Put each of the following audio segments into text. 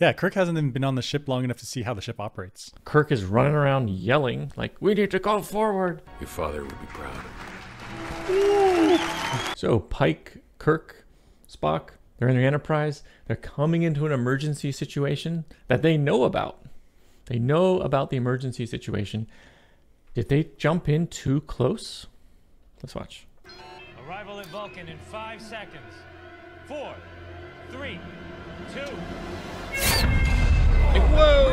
Yeah, Kirk hasn't even been on the ship long enough to see how the ship operates. Kirk is running around yelling, like, we need to go forward. Your father would be proud. So Pike, Kirk, Spock, they're in their Enterprise. They're coming into an emergency situation that they know about. They know about the emergency situation. Did they jump in too close? Let's watch. Arrival at Vulcan in five seconds. Four, three, two. Whoa!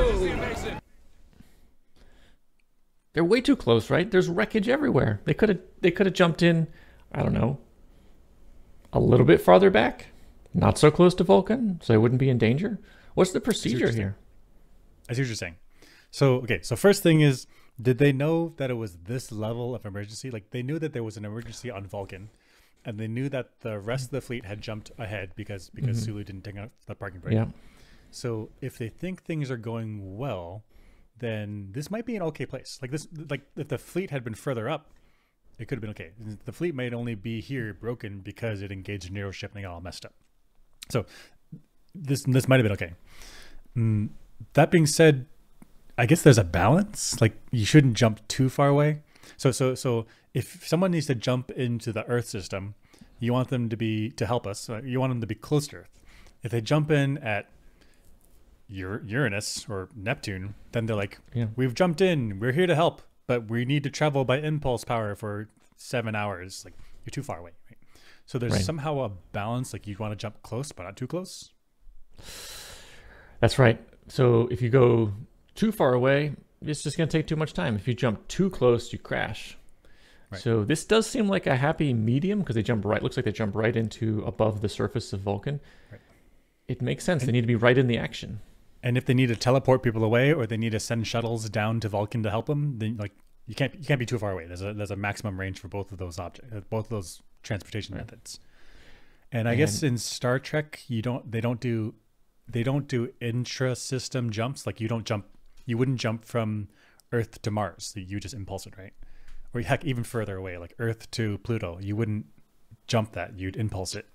They're way too close, right? There's wreckage everywhere. They could have they could have jumped in, I don't know, a little bit farther back, not so close to Vulcan, so they wouldn't be in danger. What's the procedure here? I see what you're saying. So okay, so first thing is, did they know that it was this level of emergency? Like they knew that there was an emergency on Vulcan, and they knew that the rest of the fleet had jumped ahead because because Sulu didn't take out the parking brake. Yeah. So if they think things are going well, then this might be an okay place. Like this, like if the fleet had been further up, it could have been okay. The fleet might only be here broken because it engaged a Narada ship and they got all messed up. So this this might have been okay. Mm, that being said, I guess there's a balance. Like you shouldn't jump too far away. So so so if someone needs to jump into the Earth system, you want them to be to help us. uh, You want them to be close to Earth. If they jump in at Uranus or Neptune, then they're like, Yeah. "We've jumped in. We're here to help, but we need to travel by impulse power for seven hours. Like you're too far away." Right? So there's Right. somehow a balance. Like you want to jump close, but not too close. That's right. So if you go too far away, it's just going to take too much time. If you jump too close, you crash. Right. So this does seem like a happy medium because they jump right. Looks like they jump right into above the surface of Vulcan. Right. It makes sense. They need to be right in the action. And if they need to teleport people away, or they need to send shuttles down to Vulcan to help them, then like you can't you can't be too far away. There's a there's a maximum range for both of those objects, uh, both of those transportation methods. And I guess in Star Trek, you don't they don't do they don't do intra system jumps. Like you don't jump, you wouldn't jump from Earth to Mars. You just impulse it, right? Or heck, even further away, like Earth to Pluto, you wouldn't jump that. You'd impulse it.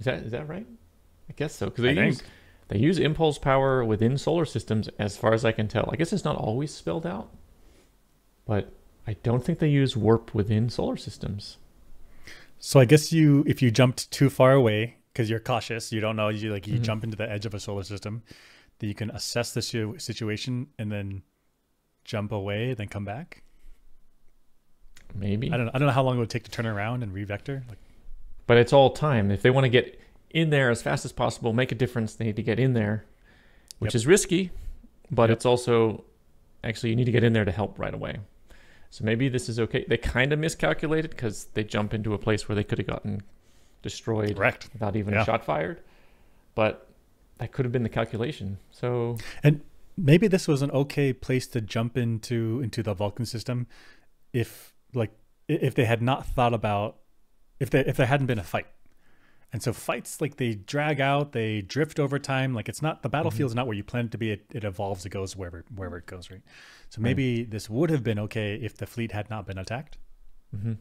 Is that is that right? I guess so because they I use think. they use impulse power within solar systems, as far as I can tell. I guess it's not always spelled out, but I don't think they use warp within solar systems. So I guess you, if you jumped too far away because you're cautious, you don't know, you like you mm-hmm. jump into the edge of a solar system, that you can assess the situation and then jump away, then come back. Maybe I don't know. I don't know how long it would take to turn around and revector. Like, but it's all time. If they want to get in there as fast as possible, make a difference, they need to get in there, which Yep. is risky, but Yep. it's also actually you need to get in there to help right away. So maybe this is okay. They kind of miscalculated because they jump into a place where they could have gotten destroyed Correct. without even Yeah. a shot fired, but that could have been the calculation. So and maybe this was an okay place to jump into into the Vulcan system, if like if they had not thought about if there if there hadn't been a fight. And so fights like they drag out, they drift over time. Like it's not the battlefield's mm-hmm. not where you plan it to be. It, it evolves, it goes wherever wherever it goes, right? So maybe this would have been okay if the fleet had not been attacked. Mm-hmm.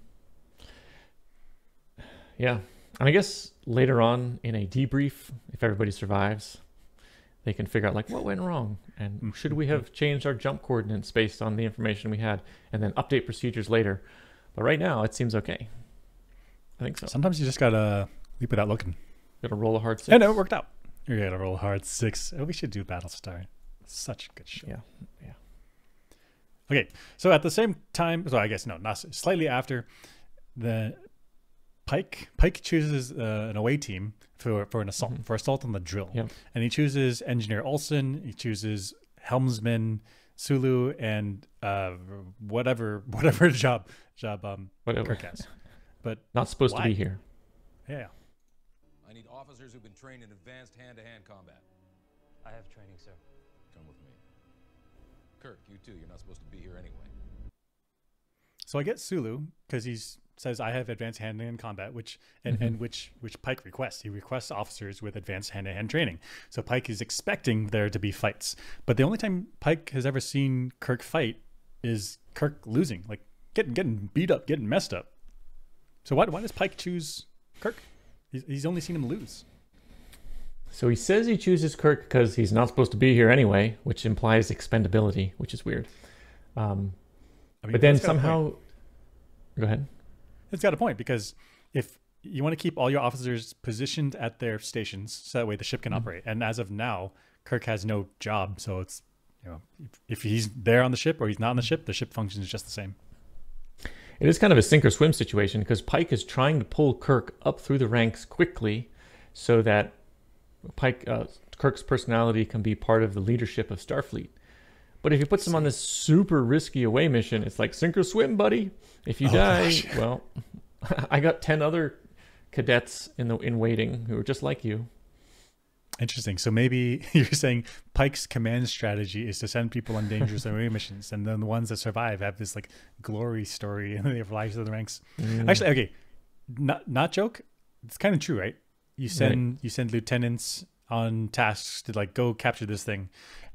Yeah. And I guess later on in a debrief, if everybody survives, they can figure out like what went wrong and mm-hmm. should we have changed our jump coordinates based on the information we had and then update procedures later. But right now it seems okay. I think so. Sometimes you just gotta leap without looking. Gotta roll a hard six. And it worked out. You gotta roll a hard six. Oh, we should do Battlestar. Such a good show. Yeah. Yeah. Okay, so at the same time, so I guess no, not slightly after, the Pike Pike chooses uh, an away team for for an assault for assault on the drill, Mm-hmm. Yep. and he chooses Engineer Olson. He chooses helmsman Sulu and uh, whatever whatever job job um Whatever. Kirk has. But Not supposed to be here. yeah, I need officers who've been trained in advanced hand-to-hand combat. I have training, sir. Come with me. Kirk, you too. You're not supposed to be here anyway. so I get Sulu because he's says I have advanced hand-to-hand combat, which and, and which which Pike requests. He requests officers with advanced hand-to-hand training. So Pike is expecting there to be fights. But the only time Pike has ever seen Kirk fight is Kirk losing, like getting getting beat up, getting messed up. So why why does Pike choose Kirk? He's, he's only seen him lose. So he says he chooses Kirk because he's not supposed to be here anyway, which implies expendability, which is weird. Um, I mean, but then it's got a point. somehow, go ahead. It's got a point because if you want to keep all your officers positioned at their stations, so that way the ship can operate. And as of now, Kirk has no job, so it's you know if, if he's there on the ship or he's not on the ship, the ship functions just the same. It is kind of a sink or swim situation because Pike is trying to pull Kirk up through the ranks quickly so that Pike uh, Kirk's personality can be part of the leadership of Starfleet. But if you put him on this super risky away mission, it's like sink or swim, buddy. If you Oh, die, gosh. well, I got ten other cadets in the in waiting who are just like you. Interesting. So maybe you're saying Pike's command strategy is to send people on dangerous away missions, and then the ones that survive have this like glory story and they rise to the ranks. Mm. Actually, okay, not not joke. It's kind of true, right? You send you send lieutenants on tasks to like go capture this thing,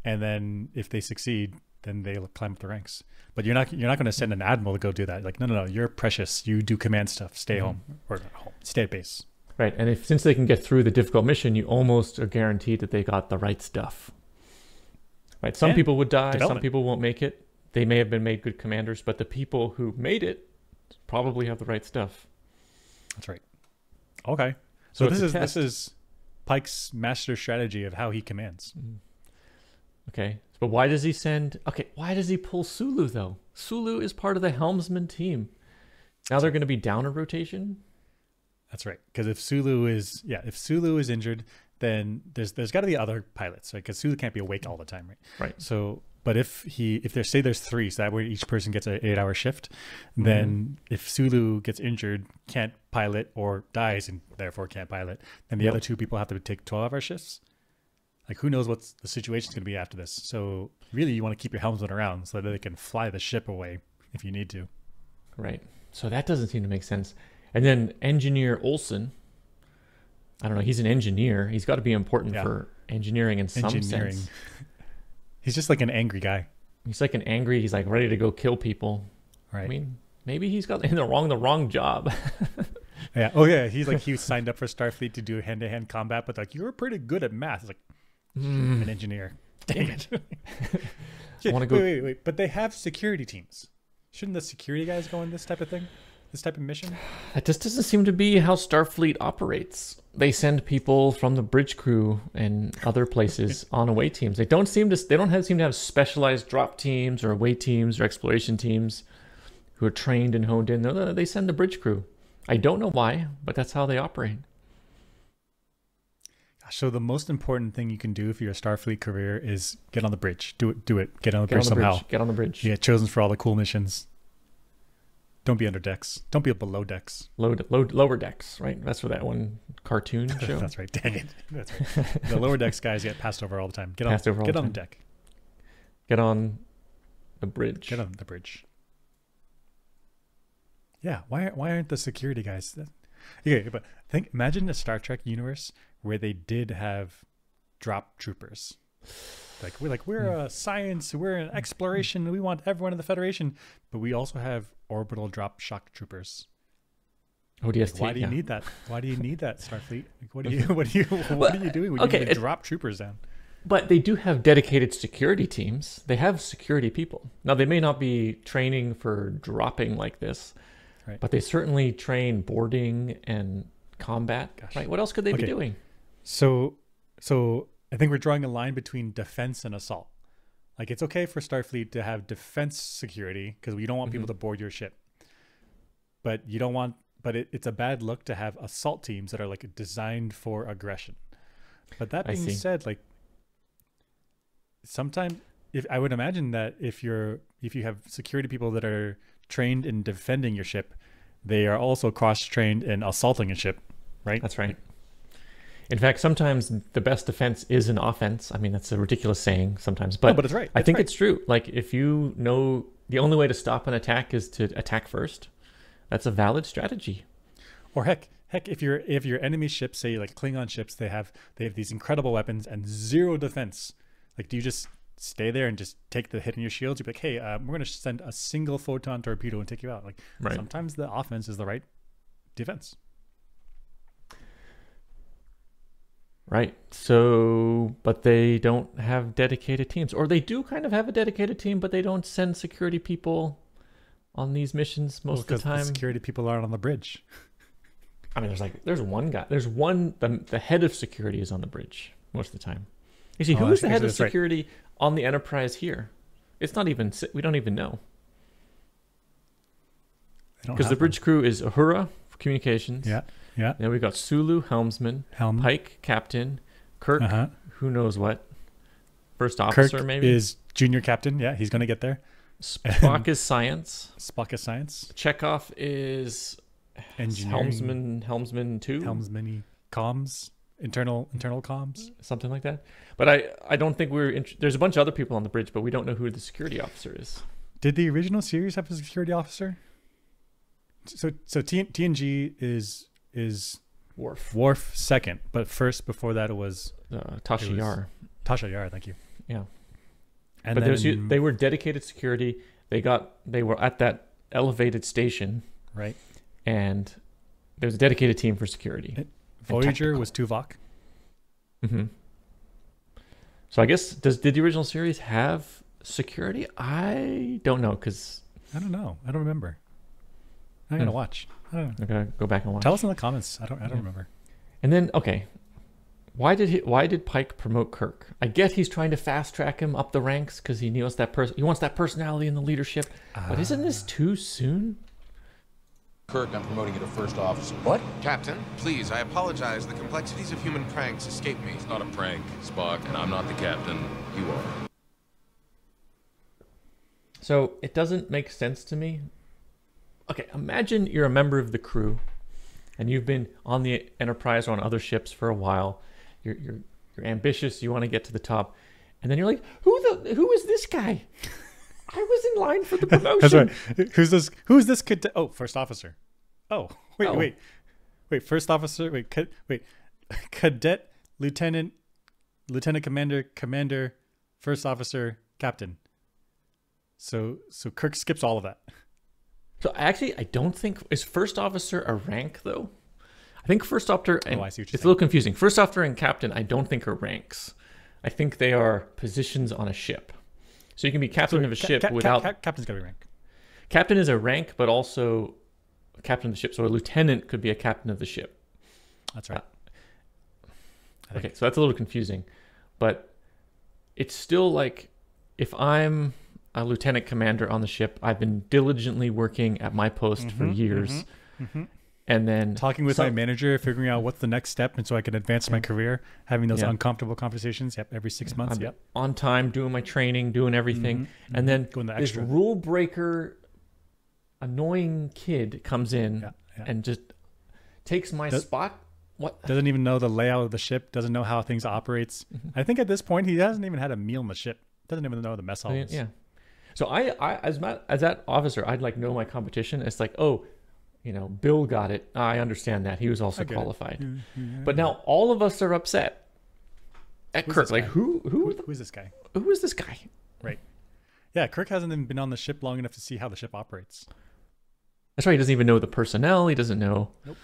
and then if they succeed, then they climb up the ranks. But you're not you're not going to send an admiral to go do that. Like no no no, you're precious. You do command stuff. Stay mm-hmm. home or home. Stay at base. Right, and if since they can get through the difficult mission, you almost are guaranteed that they got the right stuff. Right, some And people would die, some people won't make it. They may have been made good commanders, but the people who made it probably have the right stuff. That's right. Okay. So So, this is test. this is Pike's master strategy of how he commands. Mm-hmm. Okay, but why does he send? Okay, why does he pull Sulu though? Sulu is part of the helmsman team. Now they're going to be down a rotation. That's right. Because if Sulu is yeah, if Sulu is injured, then there's there's got to be other pilots, right? Because Sulu can't be awake all the time, right? Right. So, but if he if there's say there's three, so that way each person gets an eight hour shift, then mm-hmm. if Sulu gets injured, can't pilot or dies and therefore can't pilot, then the Yep. other two people have to take twelve hour shifts. Like who knows what the situation's going to be after this? So really, you want to keep your helmsman around so that they can fly the ship away if you need to. Right. So that doesn't seem to make sense. And then engineer Olson. I don't know. He's an engineer. He's got to be important Yeah. for engineering in some Engineering. sense. He's just like an angry guy, He's like an angry. He's like ready to go kill people. right? I mean, maybe he's got in the wrong the wrong job. Yeah. Oh yeah. He's like he signed up for Starfleet to do hand to hand combat, but like you're pretty good at math. It's like Hmm. an engineer. Dang it. I wanna go- Wait, wait, wait. But they have security teams. Shouldn't the security guys go in this type of thing? This type of mission? That just doesn't seem to be how Starfleet operates. They send people from the bridge crew and other places on away teams. They don't seem to. They don't have, seem to have specialized drop teams or away teams or exploration teams who are trained and honed in. They send the bridge crew. I don't know why, but that's how they operate. So the most important thing you can do for your Starfleet career is get on the bridge. Do it. Do it. Get on the Get on bridge the somehow. bridge. Get on the bridge. You get chosen for all the cool missions. Don't be under decks. Don't be below decks. Load, load, lower decks. Right. That's for that one cartoon show. That's right. Dang it. That's right. the lower decks guys get passed over all the time. Get on. Passed over get the on the deck. Get on the bridge. Get on the bridge. Yeah, why why aren't the security guys? Okay, but think imagine a Star Trek universe where they did have drop troopers. Like we're like we're hmm. a science, we're an hmm. exploration, we want everyone in the Federation, but we also have orbital drop shock troopers. Oh, ODST. Why do you yeah. need that? Why do you need that, Starfleet? Like, what do you what do you what are you doing when okay, you need to drop troopers down? But they do have dedicated security teams. They have security people. Now they may not be training for dropping like this, Right. but they certainly train boarding and combat. Gosh. Right? What else could they be doing? So, so I think we're drawing a line between defense and assault. Like it's okay for Starfleet to have defense security because we don't want Mm-hmm. people to board your ship, but you don't want. But it, it's a bad look to have assault teams that are like designed for aggression. But that being said, like sometimes if I would imagine that if you're if you have security people that are trained in defending your ship, they are also cross trained in assaulting a ship, right? That's right. In fact, sometimes the best defense is an offense. I mean, that's a ridiculous saying sometimes, but, but it's right. I think right. it's true. Like if you know the only way to stop an attack is to attack first, that's a valid strategy. Or heck, heck, if your if your enemy ships, say like Klingon ships, they have they have these incredible weapons and zero defense. Like, do you just stay there and just take the hit in your shields? You'd be like, hey, uh, we're gonna send a single photon torpedo and take you out. Like, Right. sometimes the offense is the right defense. Right. So, but they don't have dedicated teams, or they do kind of have a dedicated team, but they don't send security people on these missions most of the time. security people aren't on the bridge. I mean, there's like there's one guy. There's one. The, the head of security is on the bridge most of the time. You see, Oh, who is the head of that's right. security on the Enterprise here? It's not even, we don't even know because the bridge crew is Uhura for communications. Yeah, yeah. Then we've got Sulu, helmsman, Helm. Pike, captain, Kirk, Uh-huh. who knows what, first officer Kirk maybe. is junior captain. Yeah, he's gonna get there. Spock is science. Spock is science. Chekov is Engineering. helmsman, helmsman two, Helmsman. Comms. Internal internal comms. something like that. But I, I don't think we're. Int- There's a bunch of other people on the bridge, but we don't know who the security officer is. Did the original series have a security officer? So so T- TNG is is Worf, Worf second, but first before that it was uh, It Tasha was- Yar. Tasha Yar. Thank you. Yeah. And but then they were dedicated security. They got they were at that elevated station, right. and there was a dedicated team for security. Voyager was Tuvok. hmm So I guess does did the original series have security? I don't know because I don't know. I don't remember. I gotta Hmm. watch. I don't know. I gotta go back and watch. Tell us in the comments. I don't. I don't Yeah. remember. And then okay, why did he? Why did Pike promote Kirk? I get he's trying to fast track him up the ranks because he wants that person. He wants that personality in the leadership. But isn't this Ah. too soon? Kirk, I'm promoting you to first officer. What? Captain, please, I apologize. The complexities of human pranks escape me. It's not a prank, Spock, and I'm not the captain. You are. So it doesn't make sense to me. Okay, imagine you're a member of the crew, and you've been on the Enterprise or on other ships for a while. You're you're you're ambitious. You want to get to the top, and then you're like, who the who is this guy? I was in line for the promotion. That's right. Who's this? Who's this kid? Oh, first officer. Oh, wait, Oh. wait, wait. First officer. Wait, cad- wait. Cadet, lieutenant, lieutenant commander, commander, first officer, captain. So, so Kirk skips all of that. So actually, I don't think is first officer a rank though. I think first officer. And Oh, I see what you're it's a little confusing. First officer and captain, I don't think are ranks. I think they are positions on a ship. So you can be captain of a ship ca- without ca- captain's gotta be rank. captain is a rank, but also captain of the ship. So a lieutenant could be a captain of the ship. That's right. Think. Okay, so that's a little confusing, but it's still like if I'm a lieutenant commander on the ship, I've been diligently working at my post for Mhm, years, mhm. And then Talking with my manager, figuring out what's the next step, and so I can advance my career. Having those Yeah. uncomfortable conversations. Yep, every six months. I'm Yep. on time, doing my training, doing everything, Mhm, and then Going the this rule breaker, annoying kid comes in Yeah, and just takes my Does- spot. What? doesn't even know the layout of the ship, doesn't know how things operates. Mm-hmm. I think at this point he hasn't even had a meal in the ship. Doesn't even know the mess I hall. mean, yeah. So I, I as my, as that officer, I'd like know my competition. It's like, oh, you know, Bill got it. I understand that he was also qualified. But now all of us are upset at Who's Kirk. Like, who who Who, the, who is this guy? who is this guy? Right. Yeah, Kirk hasn't even been on the ship long enough to see how the ship operates. That's right. He doesn't even know the personnel. He doesn't know. Nope.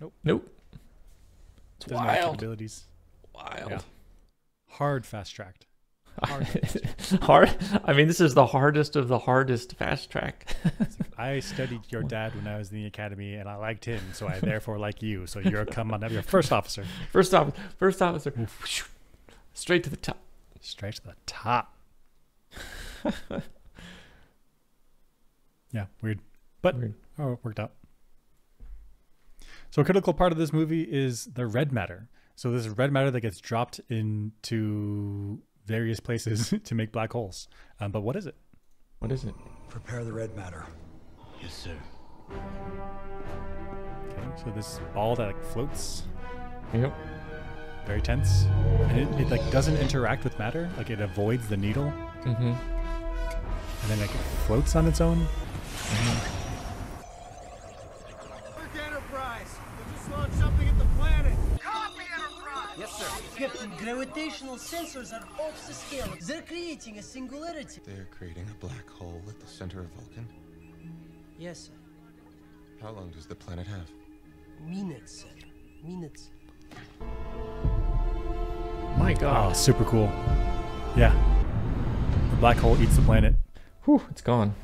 Nope. Nope. It's Doesn't have wild. capabilities. Wild. Yeah. Hard fast tracked. Hard. I mean, this is the hardest of the hardest fast track. I studied your dad when I was in the academy, and I liked him, so I therefore like you. So you're come on, you're first officer, First officer. First officer. Straight to the top. straight to the top. yeah, weird, but Weird. oh, it worked out. So a critical part of this movie is the red matter. So this red matter that gets dropped into various places to make black holes. Um, but what is it? What is it? Prepare the red matter. Yes, sir. Okay, so this ball that like floats, Yep. very tense, and it, it like doesn't interact with matter. Like it avoids the needle, Mm-hmm. and then like it floats on its own. Enterprise! Captain, gravitational sensors are off the scale. They're creating a singularity. They're creating a black hole at the center of Vulcan. Yes, sir. How long does the planet have? Minutes, sir. Minutes. my Oh, god. Ah, super cool. Yeah. The black hole eats the planet. Whew, it's gone.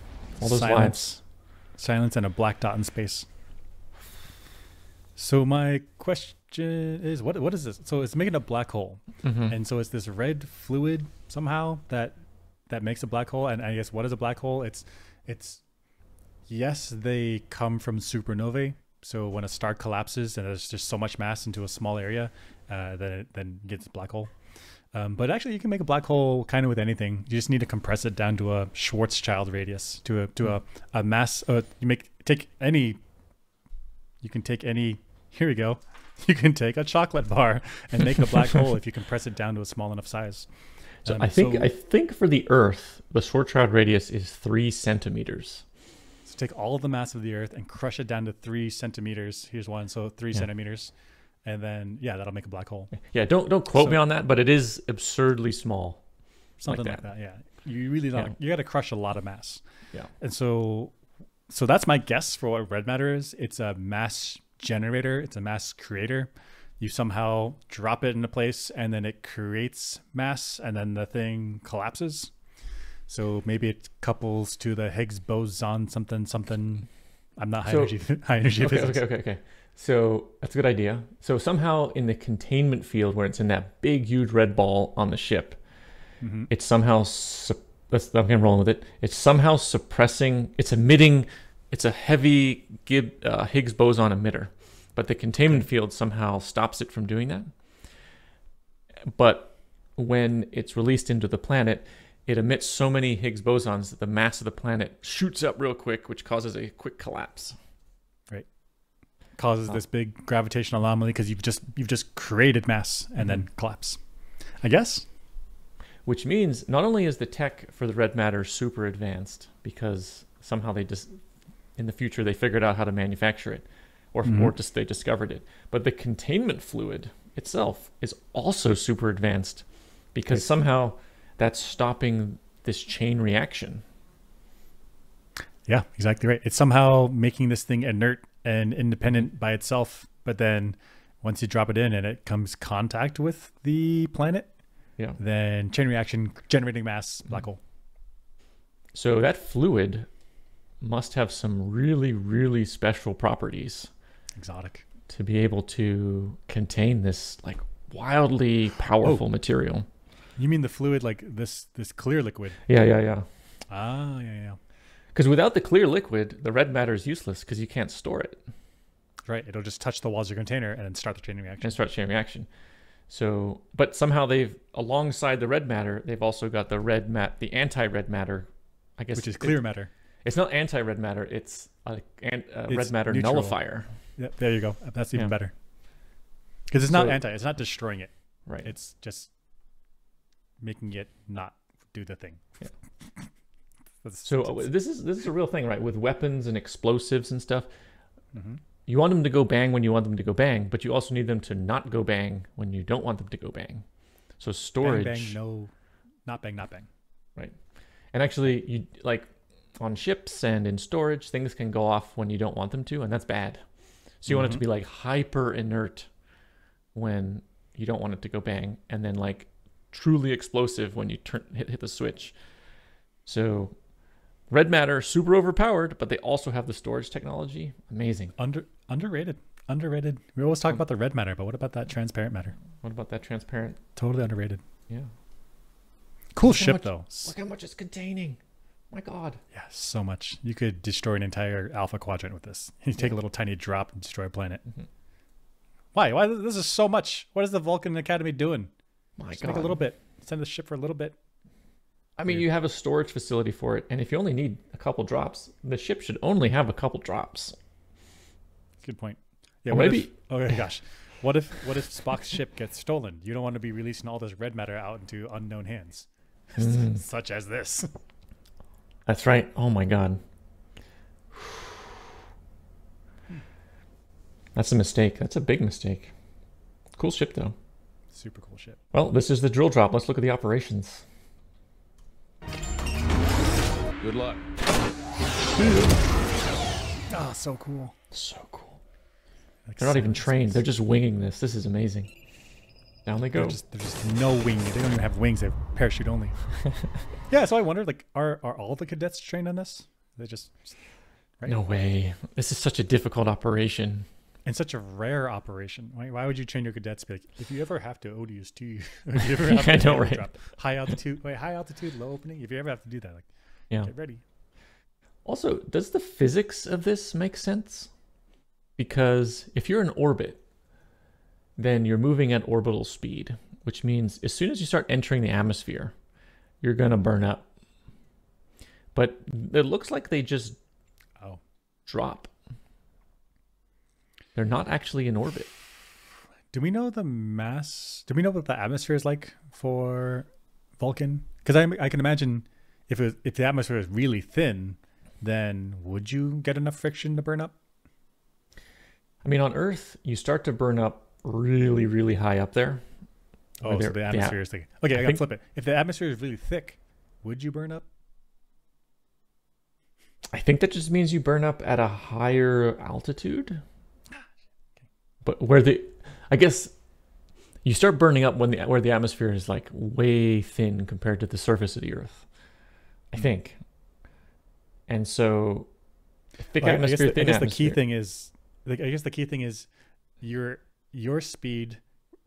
All those lives. Silence. Silence and a black dot in space. So my question is, what what is this? So it's making a black hole, Mhm. and so it's this red fluid somehow that that makes a black hole. And I guess what is a black hole? It's it's yes, they come from supernovae. So when a star collapses and there's just so much mass into a small area, uh, then it then gets a black hole. Um, but actually, you can make a black hole kind of with anything. You just need to compress it down to a Schwarzschild radius, to a to a, a mass. Uh, you make take any. You can take any. Here we go. You can take a chocolate bar and make a black hole if you compress it down to a small enough size. So Um, I think so- I think for the Earth, the Schwarzschild radius is three centimeters. So take all of the mass of the Earth and crush it down to three centimeters. Here's one, so three Yeah. centimeters, and then yeah, that'll make a black hole. Yeah, don't don't quote So- me on that, but it is absurdly small. something like that. that. Yeah, you really don't. Yeah. You got to crush a lot of mass. Yeah. And so, so that's my guess for what red matter is. It's a mass generator. It's a mass creator. You somehow drop it into place, and then it creates mass, and then the thing collapses. So maybe it couples to the Higgs boson, something, something. I'm not high So- energy, high energy Okay, physics. okay, okay, okay. So that's a good idea. So somehow in the containment field where it's in that big, huge red ball on the ship, Mm-hmm. it's somehow sup- that's I'm rolling with it. It's somehow suppressing. It's emitting. It's a heavy Gib, uh, Higgs boson emitter, but the containment field somehow stops it from doing that. But when it's released into the planet, it emits so many Higgs bosons that the mass of the planet shoots up real quick, which causes a quick collapse. Right. Causes this big gravitational anomaly because you've just you've just created mass and then collapse. I guess. which means not only is the tech for the red matter super advanced because somehow they just in the future they figured out how to manufacture it or mm-hmm. or just they discovered it. But the containment fluid itself is also super advanced because somehow that's stopping this chain reaction. Yeah, exactly right. It's somehow making this thing inert and independent by itself, but then once you drop it in and it comes contact with the planet, yeah. then chain reaction generating mass black mm-hmm. hole. so that fluid must have some really really special properties Exotic. to be able to contain this like wildly powerful material You mean the fluid like this this clear liquid? yeah yeah yeah Ah, yeah, yeah. Because without the clear liquid, the red matter is useless because you can't store it Right. It'll just touch the walls of your container and then start the chain reaction. and start the chain reaction. So, but somehow they've alongside the red matter, they've also got the red mat, the anti-red matter. I guess Which is it- clear matter. It's not anti-red matter. It's a, an, a It's red matter neutral. nullifier. Yeah, there you go. That's even Yeah. better. Because it's not So- anti. It's not destroying it. Right. It's just making it not do the thing. Yeah. That's- So that's- uh, this is this is a real thing, right? With weapons and explosives and stuff, Mm-hmm. you want them to go bang when you want them to go bang, but you also need them to not go bang when you don't want them to go bang. So storage, Bang, bang, no, not bang, not bang. right? And actually, you like on ships and in storage, things can go off when you don't want them to, and that's bad. So you want it to mm-hmm. be like hyper inert when you don't want it to go bang, and then like truly explosive when you turn hit hit the switch. So red matter super overpowered, but they also have the storage technology. Amazing. Under underrated, underrated. We always talk um, about the red matter, but what about that transparent matter? What about that transparent? Totally underrated. Yeah. Cool Look ship much- though. Look how much it's containing. My God. Yeah, so much. You could destroy an entire alpha quadrant with this. You take a little tiny drop and destroy a planet. Mm-hmm. Why? Why? This is so much. What is the Vulcan Academy doing? My Just God. make a little bit. Send the ship for a little bit. I mean, you have a storage facility for it, and if you only need a couple drops, the ship should only have a couple drops. Good point. Yeah, what maybe- If, oh my gosh, what if what if Spock's ship gets stolen? You don't want to be releasing all this red matter out into unknown hands, Mm. such as this. That's right. Oh my God. That's a mistake. That's a big mistake. Cool ship, though. Super cool ship. Well, this is the drill drop. Let's look at the operations. Good luck. Oh, so cool. So cool. They're not even trained. They're just winging this. This is amazing. Down they They're go. just, there's just no wing. They don't even have wings. They have parachute only. yeah, so I wondered, like, are are all the cadets trained on this? They just right? No way. This is such a difficult operation. And such a rare operation. Why, why would you train your cadets? to Be like, if you ever have to ODST, if you ever have I to know, right? drop, high altitude, wait, high altitude, low opening. If you ever have to do that, like, Yeah. get ready. Also, does the physics of this make sense? Because if you're in orbit, then you're moving at orbital speed, which means as soon as you start entering the atmosphere, you're going to burn up. But it looks like they just Oh, drop. They're not actually in orbit. do we know the mass? Do we know what the atmosphere is like for Vulcan? Because I I can imagine if was, if the atmosphere is really thin, then would you get enough friction to burn up? I mean, on Earth, you start to burn up really, really high up there. Oh, so the yeah. atmosphere is thick. Okay, I, I gotta flip it. If the atmosphere is really thick, would you burn up? I think that just means you burn up at a higher altitude. But where the, I guess, you start burning up when the where the atmosphere is like way thin compared to the surface of the Earth. I Hmm. think. And so, thick Well, I- I guess, atmosphere, the, I guess the key thing is, I guess the key thing is your your speed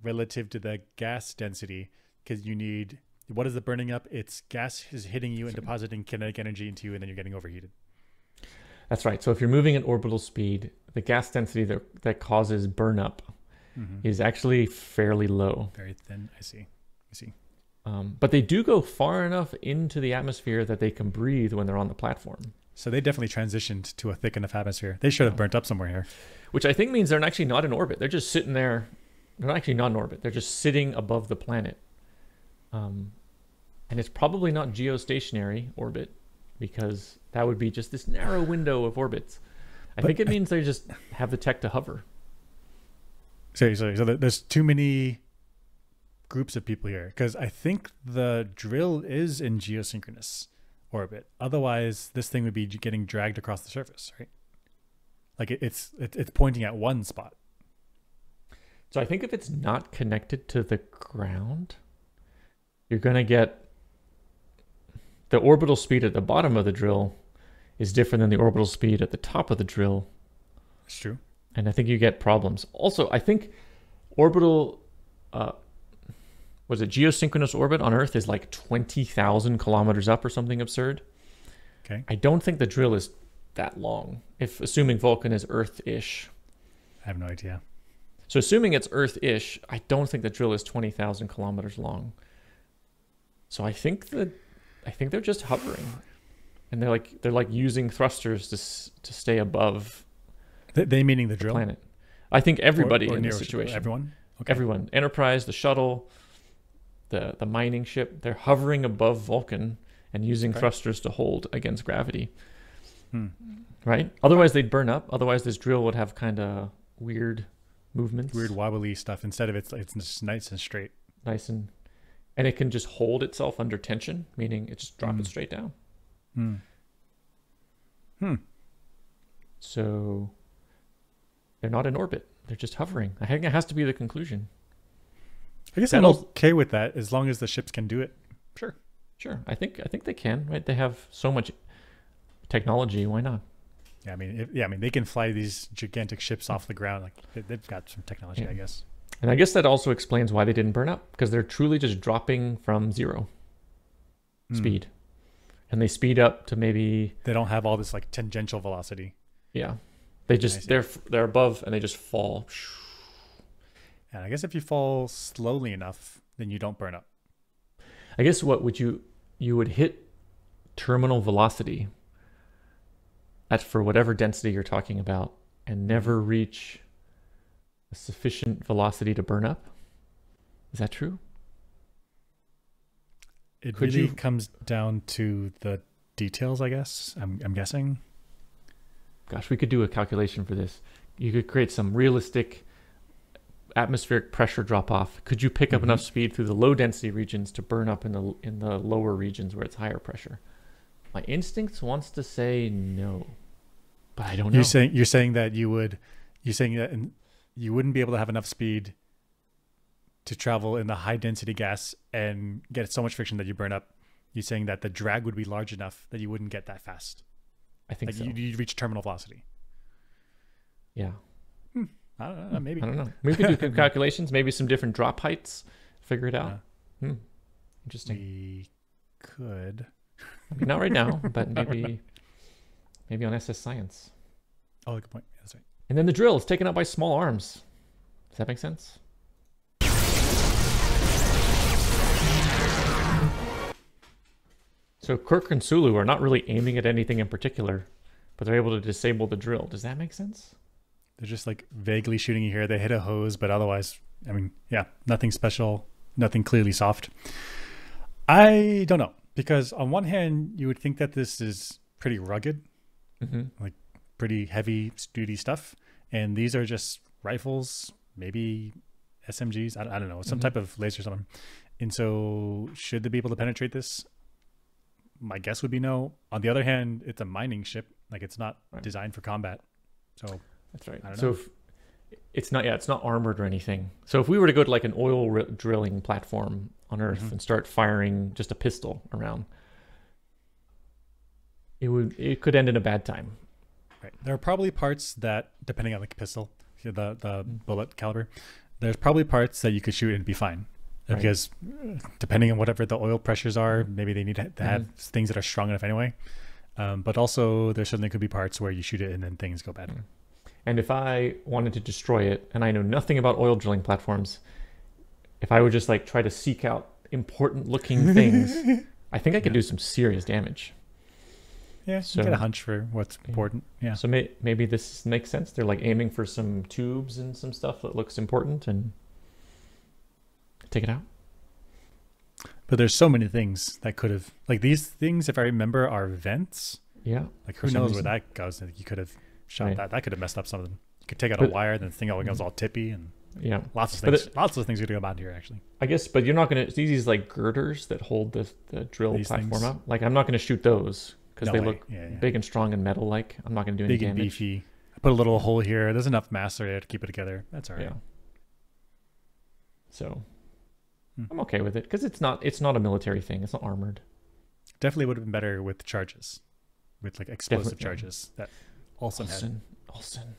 relative to the gas density, because you need what is the burning up? It's gas is hitting you and depositing kinetic energy into you, and then you're getting overheated. That's right. So if you're moving at orbital speed, the gas density that that causes burn up Mhm. is actually fairly low. Very thin. I see. I see. Um, but they do go far enough into the atmosphere that they can breathe when they're on the platform. So they definitely transitioned to a thick enough atmosphere. They should have burnt up somewhere here. Which I think means they're actually not in orbit. They're just sitting there. They're actually not in orbit. They're just sitting above the planet. Um, and it's probably not geostationary orbit because that would be just this narrow window of orbits. I But think it I- means they just have the tech to hover. Sorry, sorry. So there's too many groups of people here because I think the drill is in geosynchronous orbit. Otherwise, this thing would be getting dragged across the surface, right? Like it, it's it, it's pointing at one spot. So I think if it's not connected to the ground, you're going to get the orbital speed at the bottom of the drill is different than the orbital speed at the top of the drill That's true. and I think you get problems. Also, I think orbital, uh, was it geosynchronous orbit on Earth is like twenty thousand kilometers up or something absurd. Okay. I don't think the drill is that long. If assuming Vulcan is Earth-ish, I have no idea. so assuming it's Earth-ish, I don't think the drill is twenty thousand kilometers long. So I think that I think they're just hovering, and they're like they're like using thrusters to to stay above They, they meaning the the drill. planet. I think everybody Or- or in this situation. Everyone. Okay. everyone enterprise the shuttle the the mining ship they're hovering above vulcan and using Okay. thrusters to hold against gravity Hmm. right otherwise they'd burn up otherwise this drill would have kind of weird movements Weird wobbly stuff. Instead of it's it's just nice and straight. nice and and it can just hold itself under tension meaning it just drop Hmm. it straight down Hmm. Hmm. so they're not in orbit they're just hovering i think it has to be the conclusion I guess That I'm okay with that as long as the ships can do it. Sure. sure i think i think they can right they have so much technology why not Yeah, I mean, if, yeah, I mean, they can fly these gigantic ships off the ground. Like they, they've got some technology, Yeah. I guess. And I guess that also explains why they didn't burn up because they're truly just dropping from zero Hmm. speed. And they speed up to maybe They don't have all this like tangential velocity. yeah. They just they're they're above and they just fall. And I guess if you fall slowly enough, then you don't burn up. I guess what would you you would hit terminal velocity at for whatever density you're talking about and never reach a sufficient velocity to burn up. Is that true? It Could really you- comes down to the details, I guess. I'm, I'm guessing. Gosh, we could do a calculation for this. You could create some realistic atmospheric pressure drop off. Could you pick up Mhm. enough speed through the low density regions to burn up in the in the lower regions where it's higher pressure? My instincts wants to say no, but I don't know. You're saying you're saying that you would, you're saying that you wouldn't be able to have enough speed to travel in the high density gas and get so much friction that you burn up, you're saying that the drag would be large enough that you wouldn't get that fast. I think Like so. you, you'd reach terminal velocity. yeah. I don't know. Maybe. I don't know. We could do some calculations, maybe some different drop heights, figure it out. Hmm. Interesting. We could. Not right now, but maybe maybe on SS Science. Oh, good point. That's right. And then the drill is taken up by small arms. Does that make sense? So Kirk and Sulu are not really aiming at anything in particular, but they're able to disable the drill. Does that make sense? They're just like vaguely shooting you here. They hit a hose, but otherwise, I mean, yeah, nothing special, nothing clearly soft. I don't know because on one hand, you would think that this is pretty rugged, Mm-hmm. like pretty heavy duty stuff, and these are just rifles, maybe SMGs. I, I don't know, some Mhm. type of laser something. And so, should they be able to penetrate this? My guess would be no. On the other hand, it's a mining ship; like it's not Right. designed for combat. So That's right. I don't so know. if it's not, yeah, it's not armored or anything. So if we were to go to like an oil ri- drilling platform on Earth Mhm. and start firing just a pistol around, it would it could end in a bad time. Right. There are probably parts that, depending on the pistol, the the Mm. bullet caliber, there's probably parts that you could shoot and be fine. Right. Because uh, depending on whatever the oil pressures are, maybe they need to to have Mm-hmm. things that are strong enough anyway. Um, but also, there certainly could be parts where you shoot it and then things go bad. Mm. And if I wanted to destroy it, and I know nothing about oil drilling platforms, if I would just like try to seek out important looking things, I think I could do some serious damage. Yeah, so, you get a hunch for what's important. Yeah. So may, maybe this makes sense. They're like aiming for some tubes and some stuff that looks important and take it out. But there's so many things that could have, like these things, if I remember, are vents. Yeah. Like who knows reason. where that goes? You could have shot Right. that. That could have messed up something. You could take out But- a wire, then the thing all goes all tippy, and Yeah. lots of things. lots of things are going to go bad here, actually. I guess, but you're not going to see these like girders that hold the, the drill These platform things? up. Like I'm not going to shoot those because No they way. look Yeah, yeah. big and strong and metal like. I'm not going to do any big and damage. beefy. I put a little hole here. There's enough mass there to keep it together. That's all right. Yeah. So Hmm. I'm okay with it because it's not it's not a military thing. It's not armored. Definitely would have been better with charges, with like explosive Definitely. charges that also had. Olson, Olson,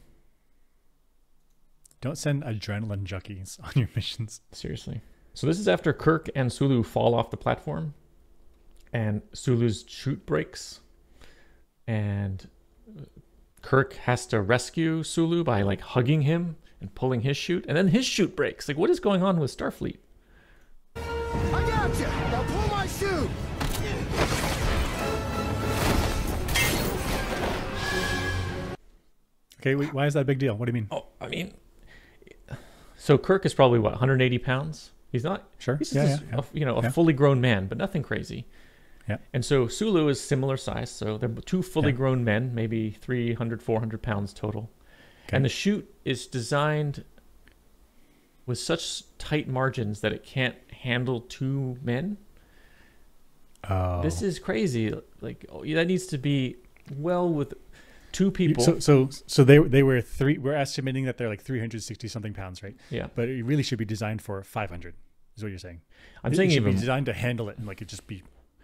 Don't send adrenaline junkies on your missions. seriously. So this is after Kirk and Sulu fall off the platform, and Sulu's chute breaks, and Kirk has to rescue Sulu by like hugging him and pulling his chute, and then his chute breaks. Like, what is going on with Starfleet? I got you. Now pull my shoe. Okay, wait, why is that a big deal? What do you mean? Oh, I mean, so Kirk is probably what 180 pounds. He's not Sure. He's Yeah, just yeah, yeah. A, you know a Yeah. fully grown man, but nothing crazy. Yeah. And so Sulu is similar size, so they're two fully Yeah. grown men, maybe 300, 400 pounds total. Okay. And the chute is designed with such tight margins that it can't handle two men. Oh. This is crazy. Like oh, that needs to be well with two people. So, so, so they they were three. We're estimating that they're like 360 something pounds, right? yeah, But it really should be designed for 500. Is what you're saying? I'm It- saying it should even be designed to handle it and like it just be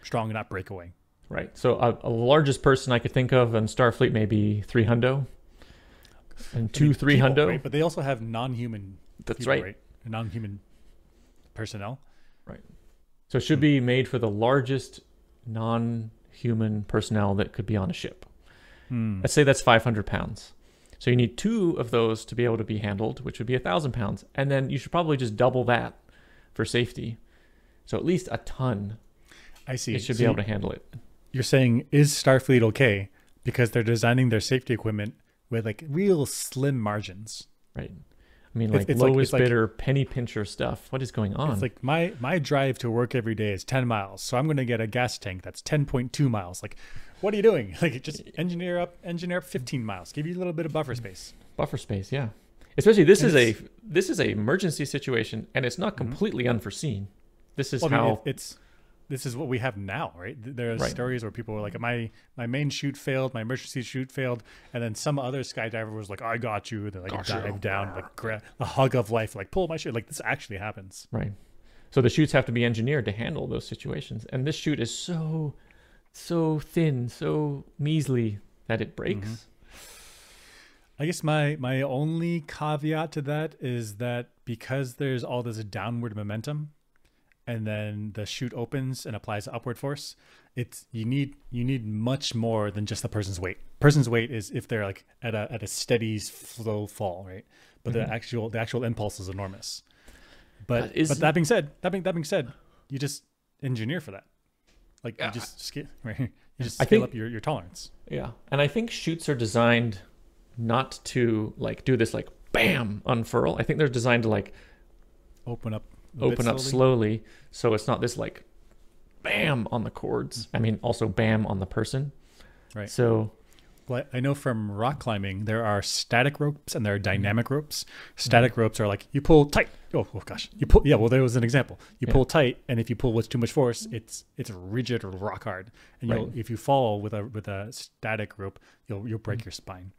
strong and not break away. Right. So a, a largest person I could think of in Starfleet maybe three hundo, and I two mean, three people, hundo. right? But they also have non-human. That's people, right. Non-human personnel. Right. So it should be made for the largest non-human personnel that could be on a ship. Hmm. Let's say that's 500 pounds. So you need two of those to be able to be handled, which would be a thousand pounds, and then you should probably just double that for safety. So at least a ton. I see. It should So be able to handle it. You're saying is Starfleet okay because they're designing their safety equipment with like real slim margins. Right. I mean, like it's like- lowest like- bidder, penny pincher stuff. What is going on? It's like my my drive to work every day is 10 miles, so I'm going to get a gas tank that's 10.2 miles. Like, what are you doing? Like, just engineer up engineer up 15 miles. Give you a little bit of buffer space. buffer space yeah especially this And is a this is a emergency situation and it's not mm-hmm. completely unforeseen this is Well, I mean, how it- it's this is what we have now, right? There are Right. stories where people were like, "My my main chute failed, my emergency chute failed," and then some other skydiver was like, "I got you," and they like Got you. dive down, like gra- a hug of life, like pull my chute. Like this actually happens. Right. So the chutes have to be engineered to handle those situations. And this chute is so, so thin, so measly that it breaks. Mm-hmm. I guess my my only caveat to that is that because there's all this downward momentum, and then the chute opens and applies upward force, it's you need you need much more than just the person's weight. Person's weight is if they're like at a at a steady slow fall, right? But the mm-hmm. actual the actual impulse is enormous. But That is- but that being said, that being that being said, you just engineer for that. Like Yeah, you just scale, right? You just scale think- up your, your tolerance. Yeah. And I think chutes are designed not to like do this like bam unfurl. I think they're designed to like Open up. Open up slowly so it's not this like bam on the cords. I mean also bam on the person. Right. So Well, I know from rock climbing there are static ropes and there are mm-hmm. dynamic ropes. Mm-hmm. Static ropes are like you pull tight. Oh, oh gosh, you pull. Yeah, well, there was an example. You Yeah. pull tight, and if you pull with too much force, it's it's rigid or rock hard. And you'll Right. if you fall with a with a static rope, you'll you'll break mm-hmm. your spine.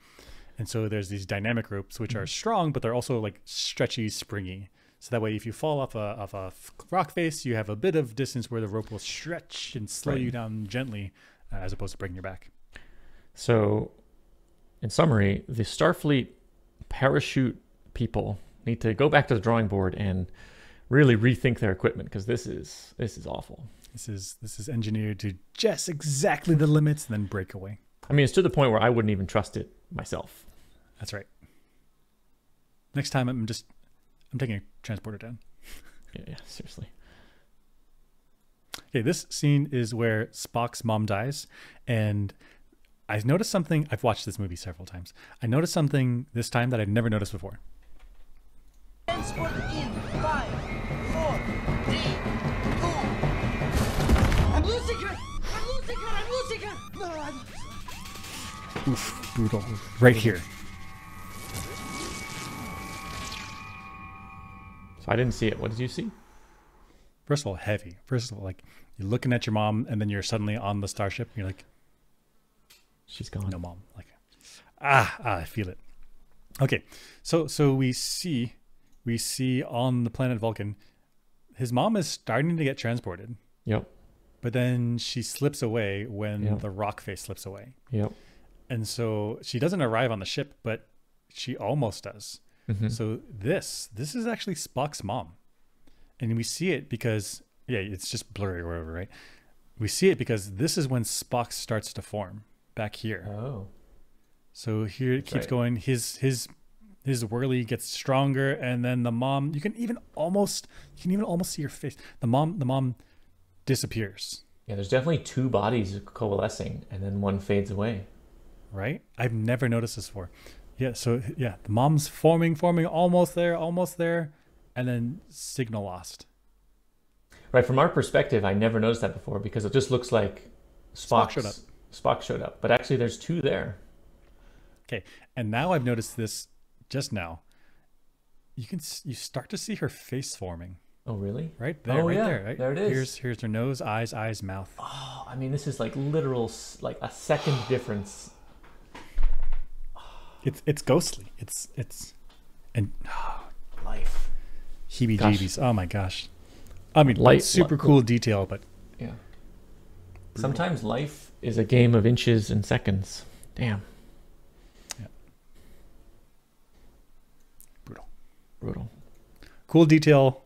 And so there's these dynamic ropes which are strong, but they're also like stretchy, springy. So that way, if you fall off a off a rock face, you have a bit of distance where the rope will stretch and slow Right. you down gently, uh, as opposed to breaking your back. So, in summary, the Starfleet parachute people need to go back to the drawing board and really rethink their equipment because this is this is awful. This is this is engineered to just exactly the limits and then break away. I mean, it's to the point where I wouldn't even trust it myself. That's right. Next time I'm just I'm taking a transporter down. Yeah, yeah seriously. Okay, this scene is where Spock's mom dies, and I noticed something. I've watched this movie several times. I noticed something this time that I'd never noticed before. Transport in five, four, three, two. I'm losing her! I'm losing her! I'm losing her! No, I'm. Oof, brutal. Right here. I didn't see it. What did you see? First of all, heavy. First of all, like you're looking at your mom, and then you're suddenly on the starship. And you're like, She's gone. no mom like ah, ah i feel it okay so so we see we see on the planet vulcan his mom is starting to get transported Yep. but then she slips away when Yeah. the rock face slips away Yep. and so she doesn't arrive on the ship but she almost does Mhm. so this this is actually spock's mom and we see it because yeah it's just blurry or whatever right we see it because this is when spock starts to form back here Oh. so here it keeps right. going. His his his whirly gets stronger, and then the mom. You can even almost you can even almost see her face. The mom the mom disappears. Yeah, there's definitely two bodies coalescing, and then one fades away. Right? I've never noticed this before. Yeah. So yeah, the mom's forming, forming, almost there, almost there, and then signal lost. Right, from our perspective, I never noticed that before because it just looks like Spock showed up. Spock showed up, but actually, there's two there. Okay. And now I've noticed this just now. You can you start to see her face forming Oh, really? right there, Oh, right yeah, there, right there it is. Here's here's her nose, eyes, eyes, mouth. Oh, I mean, this is like literal, like a second difference. It's it's ghostly. It's it's and Life. heebie-jeebies. Oh my gosh. I mean, Light- super li- cool detail, but Yeah. Sometimes life is a game of inches and seconds. Damn. brutal. Brutal. Cool detail.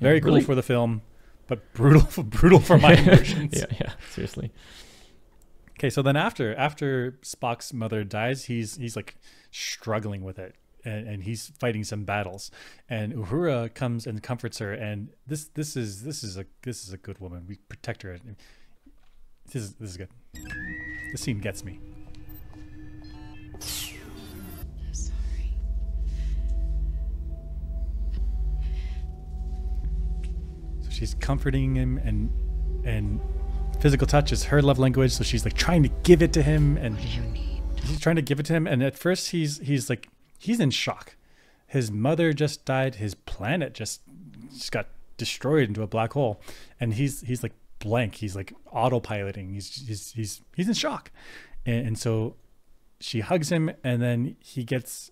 Very Yeah, cool for the film, but brutal for brutal for my emotions. Yeah, yeah. Seriously. Okay, so then after after Spock's mother dies, he's he's like struggling with it. And, and he's fighting some battles, and Uhura comes and comforts her. And this this is this is a this is a good woman. We protect her. This is this is good. This scene gets me. So she's comforting him and and physical touch is her love language so she's like trying to give it to him and she's trying to give it to him and at first he's he's like he's in shock his mother just died his planet just just got destroyed into a black hole and he's he's like blank. He's like autopiloting. He's he's he's he's in shock, and, and so she hugs him, and then he gets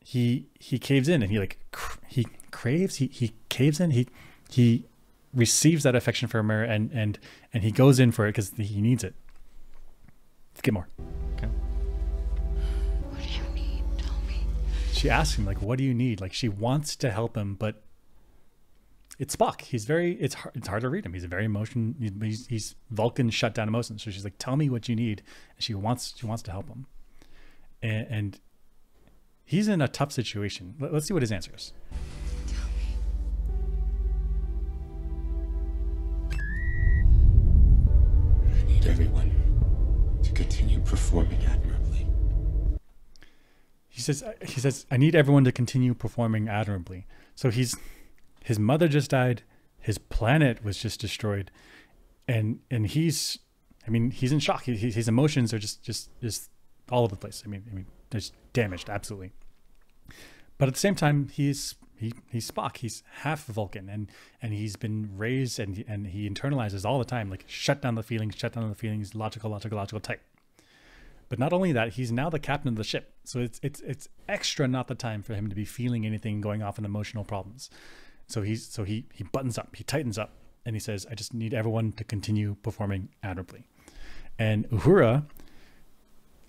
he he caves in, and he like cr- he craves he he caves in. He he receives that affection from her, and and and he goes in for it because he needs it. Let's get more. Okay. What do you need? Tell me. She asks him like, "What do you need?" Like she wants to help him, but it's Spock. He's very it's hard, it's hard to read him. He's a very emotion. He's, he's Vulcan shut down emotions. So she's like, "Tell me what you need," and she wants she wants to help him, and, and he's in a tough situation. Let, let's see what his answer is. Everyone to continue performing admirably. He says he says I need everyone to continue performing admirably. So he's his mother just died, his planet was just destroyed, and and he's I mean he's in shock. He, his emotions are just just just all over the place. I mean I mean there's damaged absolutely. But at the same time he's he he's Spock. He's half Vulcan and and he's been raised and he- and he internalizes all the time like shut down the feelings, shut down the feelings, logical logical logical type. But not only that, he's now the captain of the ship. So it's it's it's extra not the time for him to be feeling anything going off in emotional problems. So he's so he he buttons up, he tightens up, and he says, "I just need everyone to continue performing admirably." And Uhura,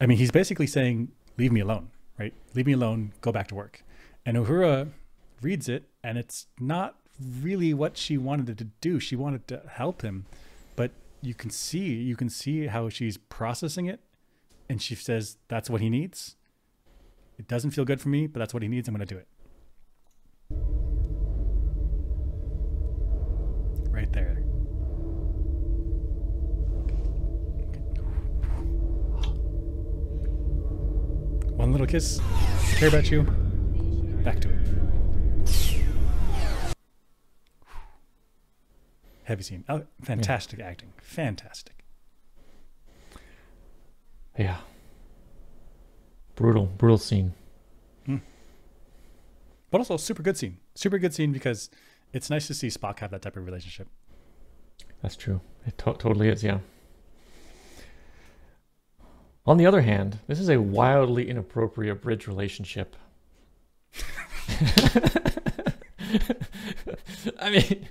I mean, he's basically saying, "Leave me alone, right? Leave me alone. Go back to work." And Uhura reads it, and it's not really what she wanted to do. She wanted to help him, but you can see you can see how she's processing it and she says that's what he needs. It doesn't feel good for me, but that's what he needs. I'm going to do it. Right there. One little kiss. Care about you. Back to it. Heavy scene. Oh, fantastic acting. Fantastic. Yeah. Brutal, brutal scene. Hmm. But also super good scene. Super good scene because it's nice to see Spock have that type of relationship. That's true. It to- totally is, yeah. On the other hand, this is a wildly inappropriate bridge relationship. I mean,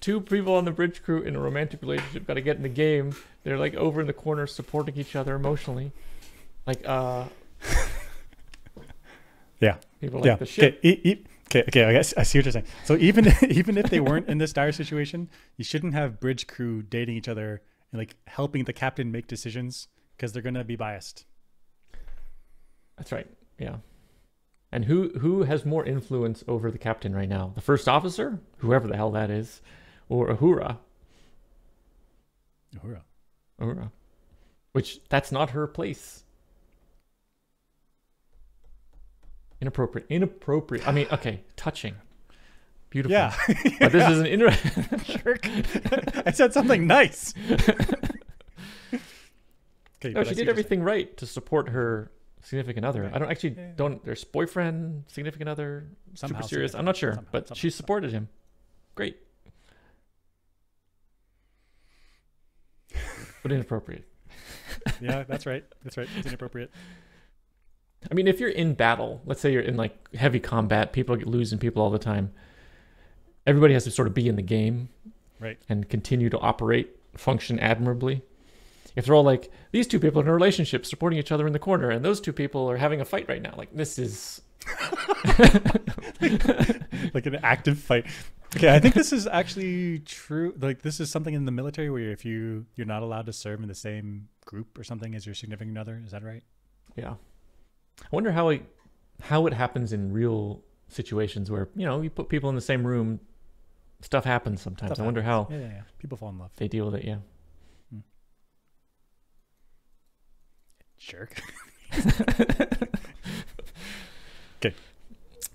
two people on the bridge crew in a romantic relationship got to get in the game. They're like over in the corner supporting each other emotionally. Like, uh, Yeah. people like yeah. the ship. Okay. E- e- okay. Okay. I guess I see what you're saying. So even even if they weren't in this dire situation, you shouldn't have bridge crew dating each other and like helping the captain make decisions because they're gonna be biased. That's right. Yeah. And who who has more influence over the captain right now? The first officer, whoever the hell that is, or Ahura? Uhura. Ahura. Which that's not her place. Inappropriate. Inappropriate. I mean, okay, touching. Beautiful. Yeah. But this is an inter- Jerk. I said something nice. Okay, No, she did everything right to support her significant other. Yeah. I don't actually Yeah, yeah. don't there's boyfriend, significant other, Somehow super serious. I'm not sure, Somehow, but somehow, she somehow. supported him. Great. But inappropriate. Yeah, that's right. That's right. It's inappropriate. I mean, if you're in battle, let's say you're in like heavy combat, people get losing people all the time. Everybody has to sort of be in the game Right. and continue to operate, function admirably. If they're all like these two people are in a relationship, supporting each other in the corner, and those two people are having a fight right now, like this is like an active fight. Okay, I think this is actually true. Like this is something in the military where if you you're not allowed to serve in the same group or something as your significant other. Is that right? Yeah. I wonder how it how it happens in real situations where, you know, you put people in the same room, stuff happens sometimes. Stuff I wonder happens. how Yeah, yeah, yeah. People fall in love. they deal with it, yeah. Hmm. Jerk.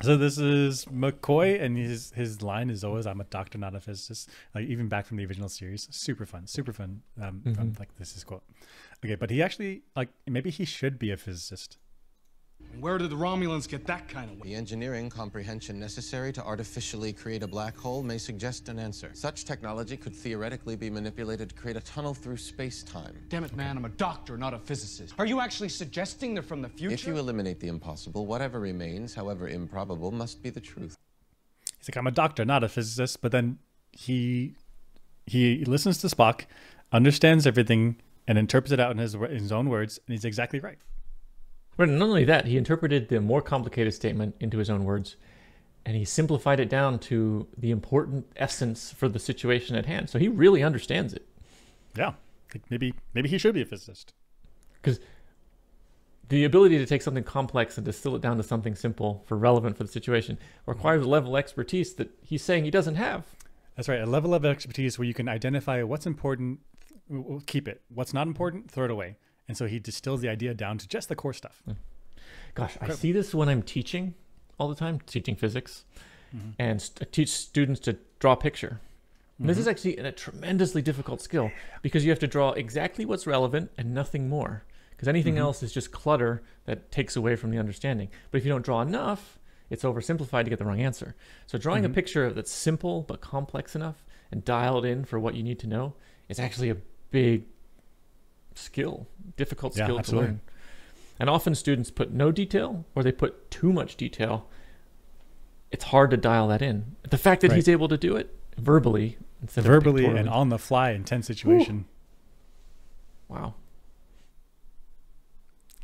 So this is McCoy, and his his line is always, "I'm a doctor, not a physicist." Like even back from the original series, super fun, super fun. Um, from, Mhm. like this is cool. Okay, but he actually like maybe he should be a physicist. Where did the Romulans get that kind of The engineering comprehension necessary to artificially create a black hole may suggest an answer. Such technology could theoretically be manipulated to create a tunnel through space-time. Damn it, man, I'm a doctor, not a physicist. Are you actually suggesting they're from the future? If you eliminate the impossible, whatever remains, however improbable, must be the truth. He's like, I'm a doctor, not a physicist. But then he he listens to Spock, understands everything, and interprets it out in his in his own words, and he's exactly right. But not only that, he interpreted the more complicated statement into his own words, and he simplified it down to the important essence for the situation at hand. So he really understands it. Yeah, like maybe maybe he should be a physicist. Because the ability to take something complex and distill it down to something simple for relevant for the situation requires a level of expertise that he's saying he doesn't have. That's right. A level of expertise where you can identify what's important, keep it. What's not important, throw it away. And so he distills the idea down to just the core stuff. Gosh, I see this when I'm teaching all the time, teaching physics, mm-hmm. and st- teach students to draw a picture. And This is mm-hmm. actually a tremendously difficult skill because you have to draw exactly what's relevant and nothing more. Because anything mm-hmm. else is just clutter that takes away from the understanding. But if you don't draw enough, it's oversimplified to get the wrong answer. So drawing a picture that's simple but complex enough and dialed in for what you need to know is actually a big skill, difficult skill absolutely. to learn. And often students put no detail or they put too much detail. It's hard to dial that in. The fact that Right. he's able to do it verbally Verbally and on the fly in tense situation. wow.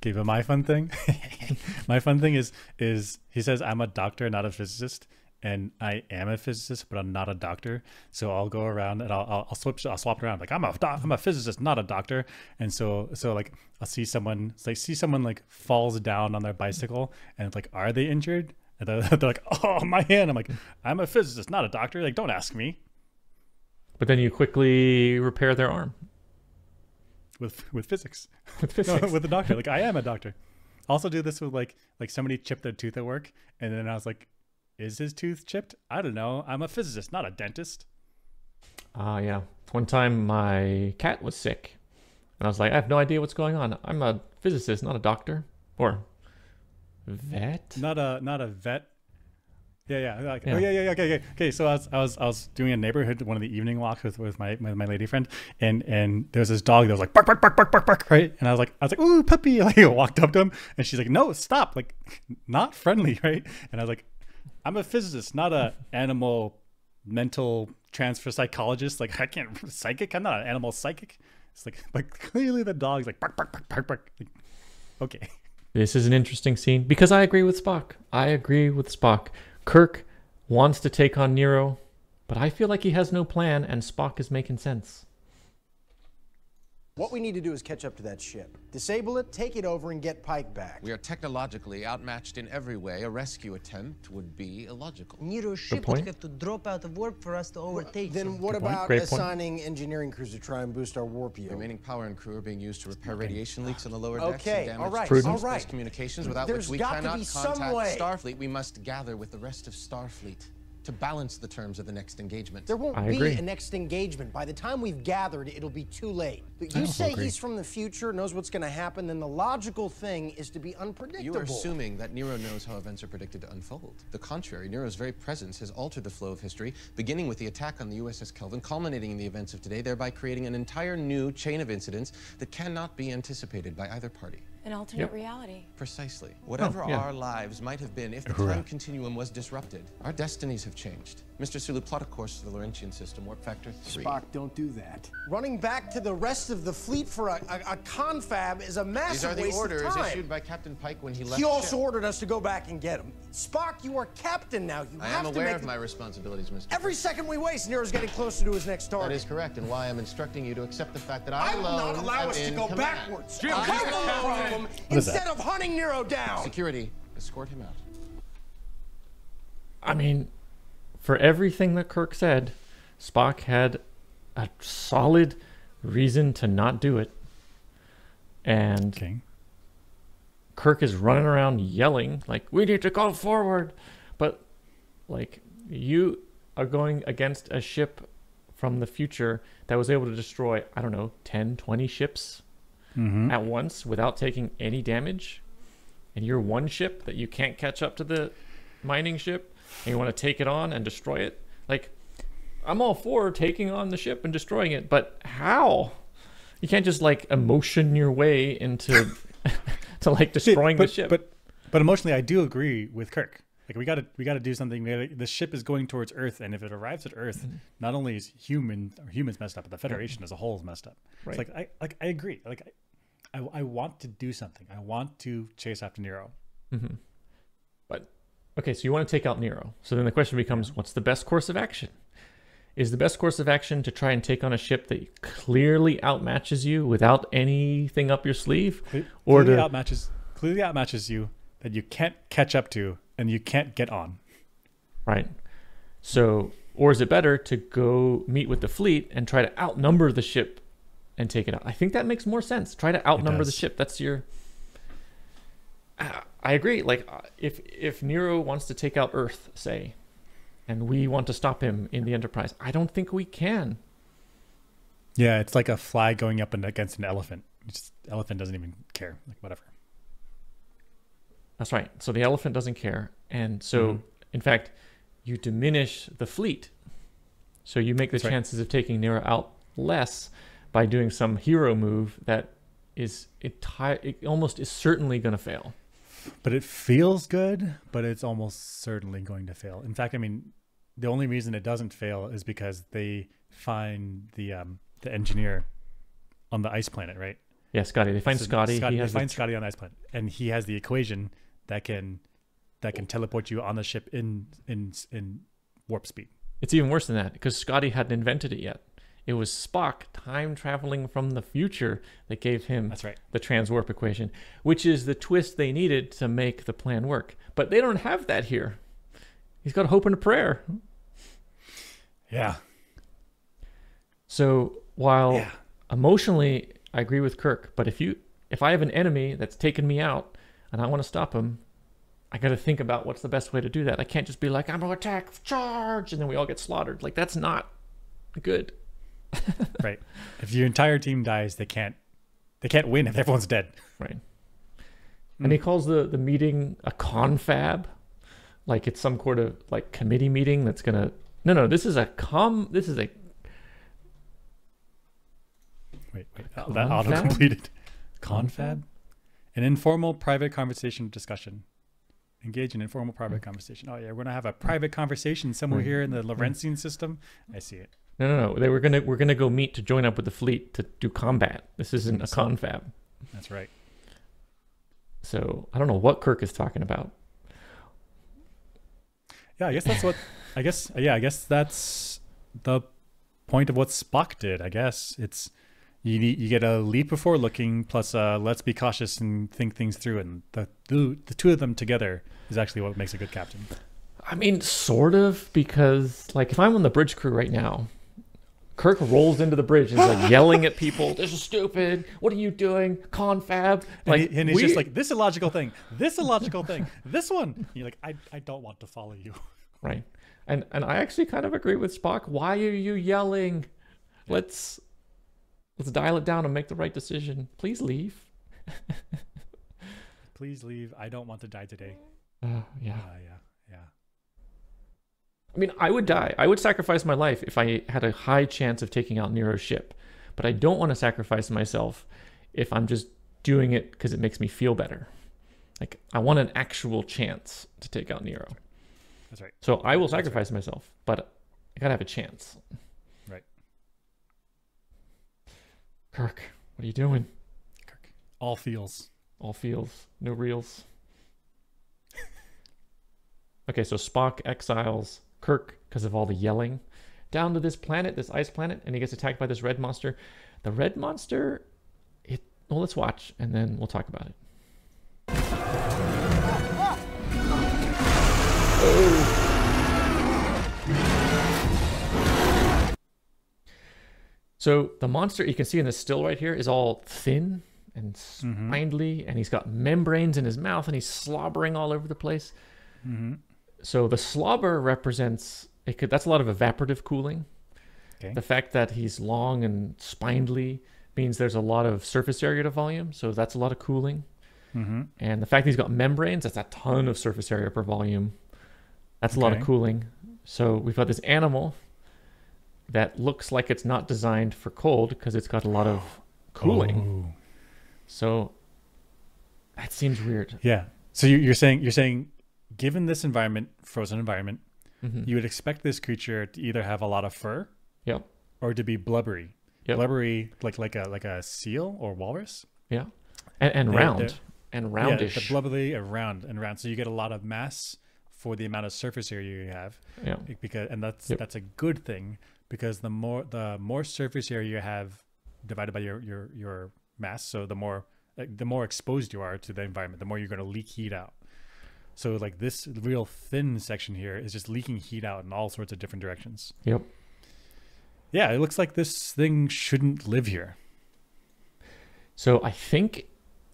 Okay, but my fun thing, my fun thing is is he says I'm a doctor, not a physicist, and I am a physicist, but I'm not a doctor. So I'll go around and I'll I'll, I'll switch I'll swap it around like I'm a doc, I'm a physicist, not a doctor. And so so like I'll see someone like see someone like falls down on their bicycle and it's like are they injured? And they're, they're like oh my hand. I'm like I'm a physicist, not a doctor. Like don't ask me But then you quickly repair their arm with with physics. with No, with a doctor. Like I am a doctor. Also do this with like like somebody chipped their tooth at work, and then I was like, "Is his tooth chipped? I don't know. I'm a physicist, not a dentist." Ah, yeah. One time my cat was sick, and I was like, I have no idea what's going on. I'm a physicist, not a doctor or vet. Not a not a vet. Yeah, yeah. Like, Yeah. Oh yeah, yeah, yeah. Okay, okay. Okay. So I was I was I was doing a neighborhood one of the evening walks with with my with my lady friend, and and there was this dog that was like bark bark bark bark bark bark right, and I was like I was like ooh puppy, like I walked up to him, and she's like no stop, like not friendly, right? And I was like, I'm a physicist, not a animal mental transfer psychologist. Like I can't psychic. I'm not an animal psychic. It's like but clearly the dog's like bark bark bark bark bark. Like, okay. This is an interesting scene because I agree with Spock. I agree with Spock. Kirk wants to take on Nero, but I feel like he has no plan, and Spock is making sense. What we need to do is catch up to that ship. Disable it, take it over, and get Pike back. We are technologically outmatched in every way. A rescue attempt would be illogical. Nero's ship point. would have to drop out of warp for us to overtake Then him. what Good about great point. assigning engineering crews to try and boost our warp yield? Remaining power and crew are being used to repair radiation leaks in the lower decks Okay, and damage right, to all space communications without There's which we cannot contact. Starfleet. We must gather with the rest of Starfleet to balance the terms of the next engagement. There won't I be agree. a next engagement. By the time we've gathered, it'll be too late. But you say agree. he's from the future, knows what's going to happen, then the logical thing is to be unpredictable. You are assuming that Nero knows how events are predicted to unfold. The contrary, Nero's very presence has altered the flow of history, beginning with the attack on the USS Kelvin, culminating in the events of today, thereby creating an entire new chain of incidents that cannot be anticipated by either party. An alternate Yep. reality. Precisely. Oh, Whatever yeah. our lives might have been if the time continuum was disrupted, our destinies have changed. Mr. Sulu, plot a course to the Laurentian system, warp factor three. Spock, don't do that. Running back to the rest of the fleet for a, a, a confab is a massive These are the waste orders issued by Captain Pike when he left he also ship. ordered us to go back and get him. Spock, you are captain now. You I have am to aware make of my responsibilities, Mr. Every second we waste, Nero's getting closer to his next target. That is correct, and why I'm instructing you to accept the fact that I, I will alone not allow us to go command. backwards. Jim, I just have the calm problem is instead that? of hunting Nero down. Security, escort him out. I mean, for everything that Kirk said, Spock had a solid reason to not do it. And Okay. Kirk is running around yelling, like, we need to go forward. But, like, you are going against a ship from the future that was able to destroy, I don't know, 10, 20 ships Mm-hmm. at once without taking any damage. and you're one ship that you can't catch up to the mining ship, and you want to take it on and destroy it, like I'm all for taking on the ship and destroying it, but how? You can't just like emotion your way into to like destroying but, the ship. But but emotionally, I do agree with Kirk. Like we gotta we gotta do something. Gotta, the ship is going towards Earth, and if it arrives at Earth, Mm-hmm. not only is human or humans messed up, but the Federation as a whole is messed up. Right. It's like I like I agree. Like I, I I want to do something. I want to chase after Nero. Mm-hmm. But okay, so you want to take out Nero. So then the question becomes, what's the best course of action? Is the best course of action to try and take on a ship that clearly outmatches you without anything up your sleeve, Cle- or clearly to outmatches clearly outmatches you that you can't catch up to and you can't get on. right? So, or is it better to go meet with the fleet and try to outnumber the ship and take it out? I think that makes more sense. Try to outnumber the ship. That's your. I agree. Like, uh, if if Nero wants to take out Earth, say, and we want to stop him in the Enterprise, I don't think we can. Yeah, it's like a fly going up against an elephant. Just, elephant doesn't even care. Like whatever. That's right. So the elephant doesn't care, and so Mhm. in fact, you diminish the fleet. So you make the That's right. chances of taking Nero out less by doing some hero move that is it almost is certainly going to fail. But it feels good, but it's almost certainly going to fail. In fact, I mean, the only reason it doesn't fail is because they find the um the engineer on the ice planet, right? Yeah, Scotty. They find So Scotty. Scott- he they find Scotty on the ice planet, and he has the equation that can that can teleport you on the ship in in in warp speed. It's even worse than that because Scotty hadn't invented it yet. It was Spock time traveling from the future that gave him That's right. the transwarp equation, which is the twist they needed to make the plan work. But they don't have that here. He's got hope and a prayer. Yeah. So while Yeah. emotionally I agree with Kirk, but if you if I have an enemy that's taken me out and I want to stop him, I got to think about what's the best way to do that. I can't just be like I'm going to attack, charge, and then we all get slaughtered. Like that's not good. right. If your entire team dies, they can't they can't win if everyone's dead. Right. And he calls the the meeting a confab, like it's some sort of like committee meeting that's gonna. No, no, this is a com. This is a Wait, wait. that auto Confab? completed. Confab? An informal private conversation discussion. Engage in informal private hmm. conversation. Oh yeah, we're gonna have a private conversation somewhere Right. here in the hmm. Laurentian system. I see it. No, no, no. They were gonna we're gonna go meet to join up with the fleet to do combat. This isn't a confab. That's right. So I don't know what Kirk is talking about. Yeah, I guess that's what. I guess yeah, I guess that's the point of what Spock did. I guess it's you need you get a lead before looking, plus uh, let's be cautious and think things through, and the the, the two of them together is actually what makes a good captain. I mean, sort of, because like if I'm on the bridge crew right now, Kirk rolls into the bridge and is like yelling at people, "This is stupid! What are you doing, confab?" And, he, and he's we- just like this illogical thing, this illogical thing, this one. And you're like, I I don't want to follow you. right, and and I actually kind of agree with Spock. Why are you yelling? Let's let's dial it down and make the right decision. Please leave. Please leave. I don't want to die today. Uh, yeah. Uh, yeah, yeah. I mean, I would die. I would sacrifice my life if I had a high chance of taking out Nero's ship. But I don't want to sacrifice myself if I'm just doing it because it makes me feel better. Like, I want an actual chance to take out Nero. That's right. So I will That's right. sacrifice myself, but I gotta have a chance. Right. Kirk, what are you doing? Kirk. All feels. All feels, no reels. okay, so Spock exiles Kirk because of all the yelling down to this planet, this ice planet, and he gets attacked by this red monster. The red monster, it. Well, let's watch and then we'll talk about it. So the monster you can see in the still right here is all thin and spindly, and he's got membranes in his mouth, and he's slobbering all over the place. Mm-hmm. So the slobber represents it could that's a lot of evaporative cooling. Okay. The fact that he's long and spindly means there's a lot of surface area to volume, so that's a lot of cooling. Mhm. And the fact that he's got membranes, that's a ton of surface area per volume. That's a lot of cooling. So we've got this animal that looks like it's not designed for cold because it's got a lot of cooling. Oh. So that seems weird. Yeah. So you're saying you're saying, given this environment, frozen environment, Mhm. you would expect this creature to either have a lot of fur, Yep. or to be blubbery. Yep. Blubbery, like like a like a seal or walrus. Yeah. And, and They're- round. they're- and Yeah, roundish. the blubbery and round and round. So you get a lot of mass for the amount of surface area you have. Yeah. Because and that's Yep. that's a good thing because the more the more surface area you have divided by your your your mass, so the more the more exposed you are to the environment, the more you're going to leak heat out. So like this real thin section here is just leaking heat out in all sorts of different directions. Yep. Yeah, it looks like this thing shouldn't live here. So I think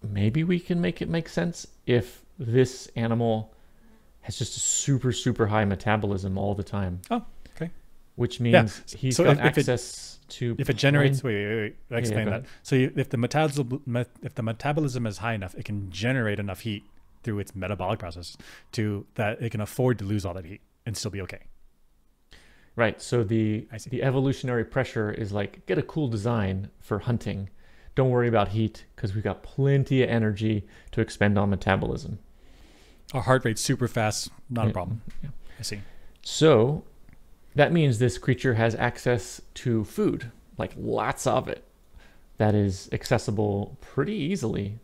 maybe we can make it make sense if this animal has just a super super high metabolism all the time. Oh, okay. Which means s- he's so got if- if it- access to if it generates wait wait wait, Yeah, yeah, explain that so you, if the metabolism if the metabolism is high enough it can generate enough heat through its metabolic process to that it can afford to lose all that heat and still be okay Right. So the I see. the evolutionary pressure is like get a cool design for hunting. Don't worry about heat because we've got plenty of energy to expend on metabolism. our heart rate's super fast not a problem yeah. i see So that means this creature has access to food, like lots of it, that is accessible pretty easily.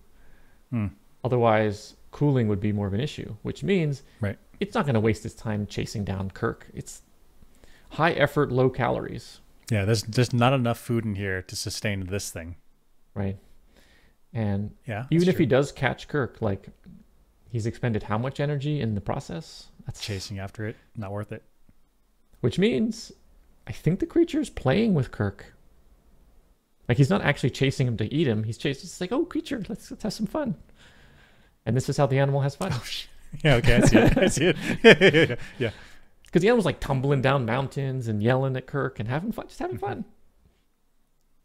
Hmm. Otherwise, cooling would be more of an issue, which means Right. it's not going to waste its time chasing down Kirk. It's high effort, low calories, yeah there's just not enough food in here to sustain this thing right? And yeah even if he does catch Kirk, like he's expended how much energy in the process? That's chasing after it not worth it Which means I think the creature's playing with Kirk. Like he's not actually chasing him to eat him. He's chasing. It's like, oh, creature, let's, let's have some fun. And this is how the animal has fun. Oh, yeah okay i see it i see it yeah Because the animal's like tumbling down mountains and yelling at Kirk and having fun, just having mm-hmm. fun.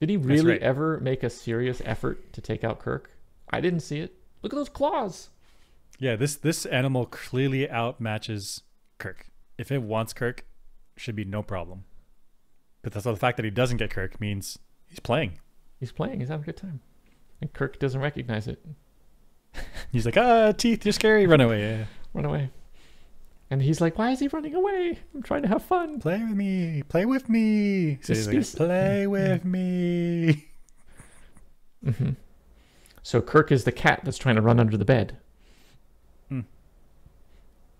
Did he really right. ever make a serious effort to take out Kirk? I didn't see it. Look at those claws. yeah this this animal clearly outmatches kirk if it wants kirk should be no problem but that's the fact that he doesn't get kirk means he's playing He's playing. He's having a good time. And Kirk doesn't recognize it. He's like, ah, teeth, you're scary. Run away. Yeah. Run away. And he's like, why is he running away? I'm trying to have fun. Play with me. Play with me. So he's like, play with me. hmm So Kirk is the cat that's trying to run under the bed. Hmm.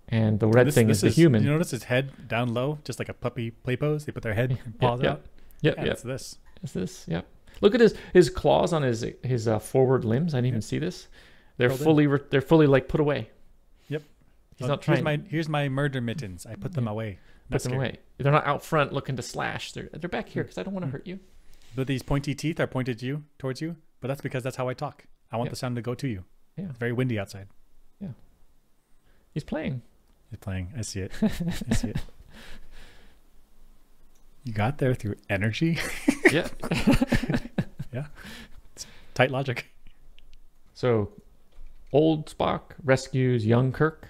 And the red This- thing this is the human. You notice his head down low, just like a puppy play pose. They put their head and paws yep. out. Yep, yeah, yep. It's this. Is this? Yep. Look at his his claws on his his uh, forward limbs. I didn't even see this. They're fully re- they're fully like put away. Yep. He's Uh, not trying. Here's my here's my murder mittens. I put them Yeah. away. put them scared. away. They're not out front looking to slash. They're they're back Hmm. here because I don't want to hurt you. But these pointy teeth are pointed to you, towards you. But that's because that's how I talk. I want the sound to go to you. Yeah. It's very windy outside. Yeah. He's playing. He's playing. I see it. I see it. You got there through energy. yeah. yeah. It's tight logic. So, old Spock rescues young Kirk,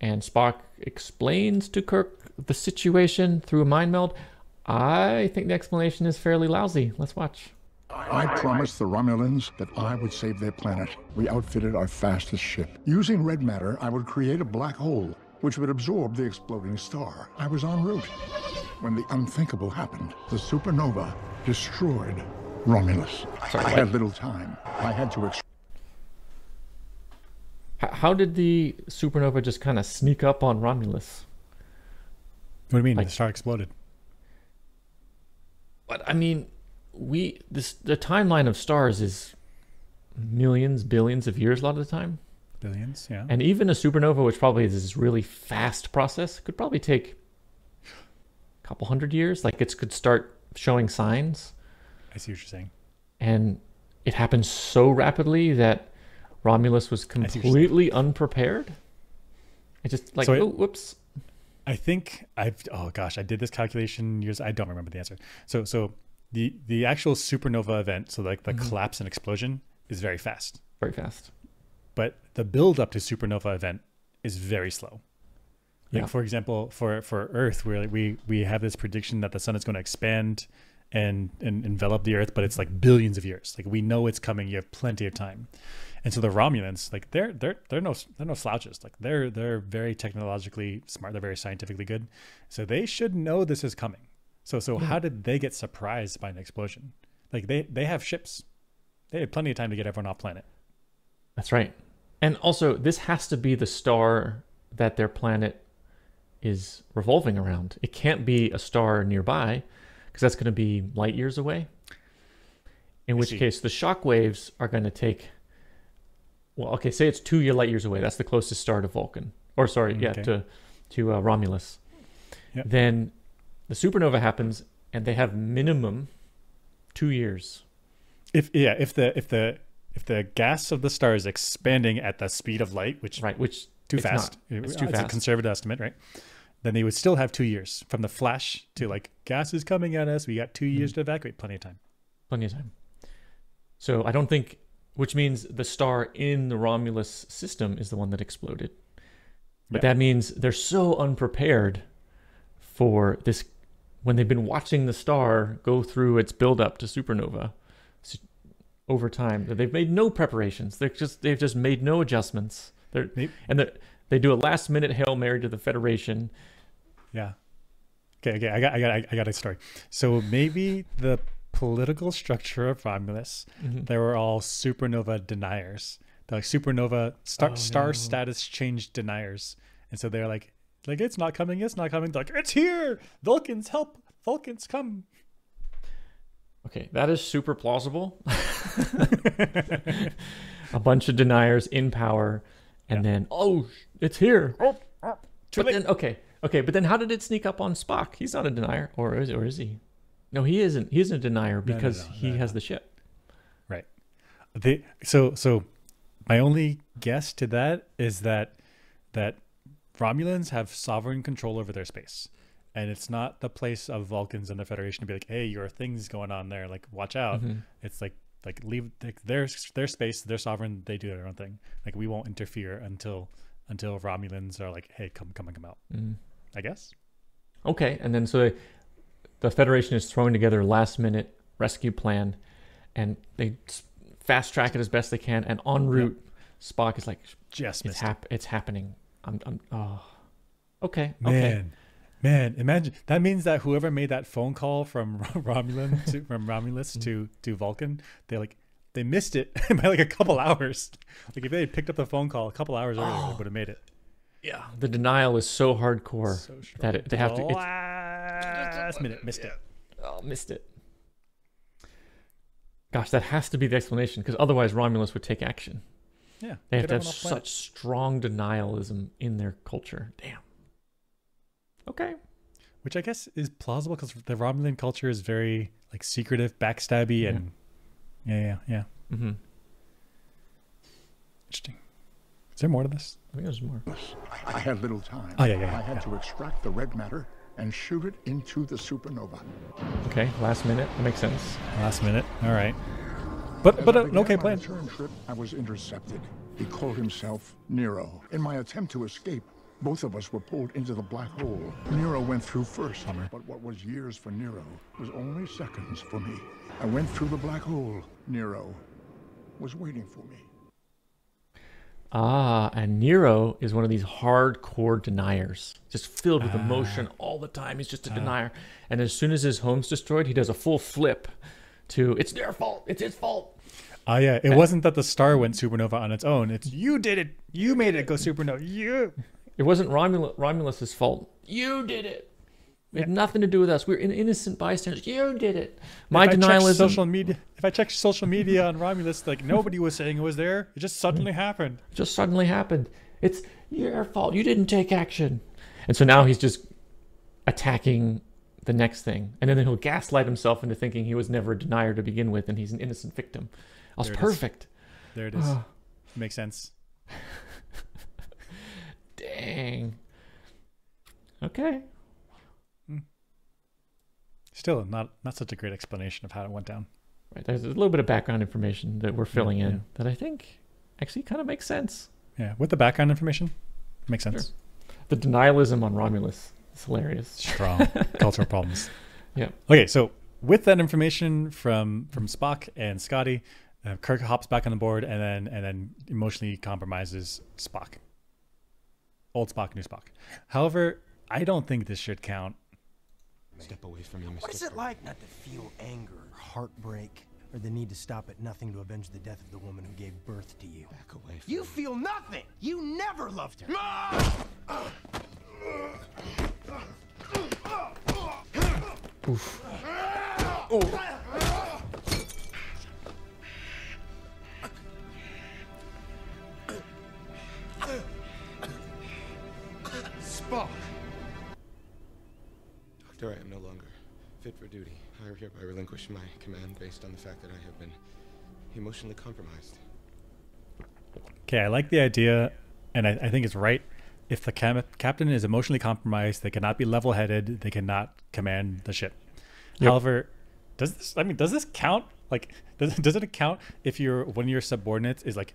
and Spock explains to Kirk the situation through a mind meld. I think the explanation is fairly lousy. Let's watch. I promised the Romulans that I would save their planet. We outfitted our fastest ship. Using red matter, I would create a black hole, which would absorb the exploding star. I was en route. When the unthinkable happened, the supernova destroyed Romulus. I had little time. I had to ex- H- how did the supernova just kind of sneak up on Romulus? What do you mean? Like- the star exploded. But I mean, we this the timeline of stars is millions, billions of years a lot of the time. Billions, yeah. And even a supernova, which probably is this really fast process, could probably take a couple hundred years. Like it could start showing signs, I see what you're saying. and it happens so rapidly that Romulus was see what you're saying. completely unprepared. It just like So it- oh whoops. I think I've oh gosh, I did this calculation years. I don't remember the answer. So so the the actual supernova event, so like the Mhm. collapse and explosion, is very fast. Very fast. but the build up to supernova event is very slow. Like Yeah. for example, for for Earth, where we we have this prediction that the sun is going to expand and and envelop the Earth, but it's like billions of years. Like we know it's coming. You have plenty of time. And so the Romulans, like they're they're they're no they're no slouches. Like they're they're very technologically smart. They're very scientifically good. So they should know this is coming. So so how did they get surprised by an explosion? Like they they have ships. They had plenty of time to get everyone off planet. That's right. And also, this has to be the star that their planet is revolving around. It can't be a star nearby because that's going to be light years away. In I which see. case, the shock waves are going to take. Well, okay, say it's two year light years away. That's the closest star to Vulcan, or sorry, yeah, Okay. to to uh, Romulus. Yep. Then the supernova happens, and they have minimum two years. If yeah, if the if the if the gas of the star is expanding at the speed of light, which Right, which too it's fast, not. It's uh, too a fast. conservative estimate, right? Then they would still have two years from the flash to like gas is coming at us. We got two Mm-hmm. years to evacuate. Plenty of time. plenty of time. So I don't think, which means the star in the Romulus system is the one that exploded. But Yeah. that means they're so unprepared for this when they've been watching the star go through its buildup to supernova over time that they've made no preparations. They're just they've just made no adjustments. They're They- and they they do a last minute hail mary to the Federation. Yeah. Okay. Okay. I got. I got. I got a story. So maybe the political structure of Romulus, Mm-hmm. they were all supernova deniers. They're like supernova star Oh, star no. status change deniers, and so they're like, like it's not coming. It's not coming. They're like it's here. Vulcans help. Vulcans come. Okay, that is super plausible. a bunch of deniers in power, and then oh, it's here. Too but late. then okay, okay, but then how did it sneak up on Spock? He's not a denier, or is or is he? No, he isn't. He isn't a denier no, because no, he no, has the ship. Right. They so so my only guess to that is that that Romulans have sovereign control over their space. And it's not the place of Vulcans and the Federation to be like, "Hey, your things going on there. Like, watch out." Mm-hmm. It's like, like leave like, their their space. They're sovereign. They do their own thing. Like, we won't interfere until until Romulans are like, "Hey, come come and come out." Mm. I guess. Okay, and then so the Federation is throwing together a last minute rescue plan, and they fast track it as best they can. And en route, Spock is like, Just "It's missed. it. It's happening." I'm. I'm. Oh. Okay. Man, Okay. man, imagine that means that whoever made that phone call from Romulan to, from Romulus mm. to to Vulcan, they like they missed it by like a couple hours. Like if they had picked up the phone call a couple hours earlier, they would have made it. Yeah. The denial is so hardcore So that it, they have to. It's, last minute missed it. oh, missed it. Gosh, that has to be the explanation because otherwise Romulus would take action. Yeah, They have to have everyone planet. such strong denialism in their culture. Damn. Okay. which I guess is plausible because the Romulan culture is very like secretive, backstabby, and yeah, yeah, yeah. Mm-hmm. Interesting. Is there more to this? I think there's more. I had little time. Oh, yeah, yeah, yeah, I had yeah. to extract the red matter and shoot it into the supernova. Okay, last minute. That makes sense. Last minute. All right. But but As I uh, an began okay my plan. return trip, I was intercepted. He called himself Nero. In my attempt to escape, both of us were pulled into the black hole. Nero went through first, but what was years for Nero was only seconds for me. I went through the black hole. Nero was waiting for me. Ah, and Nero is one of these hardcore deniers, just filled with ah. emotion all the time. He's just a ah. denier. And as soon as his home's destroyed, he does a full flip to it's their fault. It's his fault. Oh yeah, it wasn't that the star went supernova on its own. It's you did it. You made it go supernova. You. It wasn't Romul- Romulus's fault. You did it. It had nothing to do with us. We're in- innocent bystanders. You did it. My if denialism. social media. If I checked social media on Romulus, like nobody was saying it was there. It just suddenly mm. happened. It just suddenly happened. It's your fault. You didn't take action. And so now he's just attacking the next thing. And then he'll gaslight himself into thinking he was never a denier to begin with and he's an innocent victim. I was There it is. perfect. There it is. Ah. Makes sense. Dang. Okay. Still, not not such a great explanation of how it went down. Right. There's a little bit of background information that we're filling in yeah. that I think actually kind of makes sense. Yeah, with the background information, makes sense. The denialism on Romulus is hilarious. Strong cultural problems. Yeah. Okay, so with that information from from Spock and Scotty, uh, Kirk hops back on the board and then and then emotionally compromises Spock. Old Spock, new Spock. However, I don't think this should count. Step away from me, Mr. What is it like not to feel anger, or heartbreak, or the need to stop at nothing to avenge the death of the woman who gave birth to you? Back away from You feel nothing. You never loved her. Oof. Spock. Doctor, I am no longer fit for duty. I hereby relinquish my command based on the fact that I have been emotionally compromised. Okay, I like the idea, and I, I think it's right. If the cam- captain is emotionally compromised, they cannot be level-headed. They cannot command the ship. Yep. However, does this? I mean, does this count? Like, does does it count if your one of your subordinates is like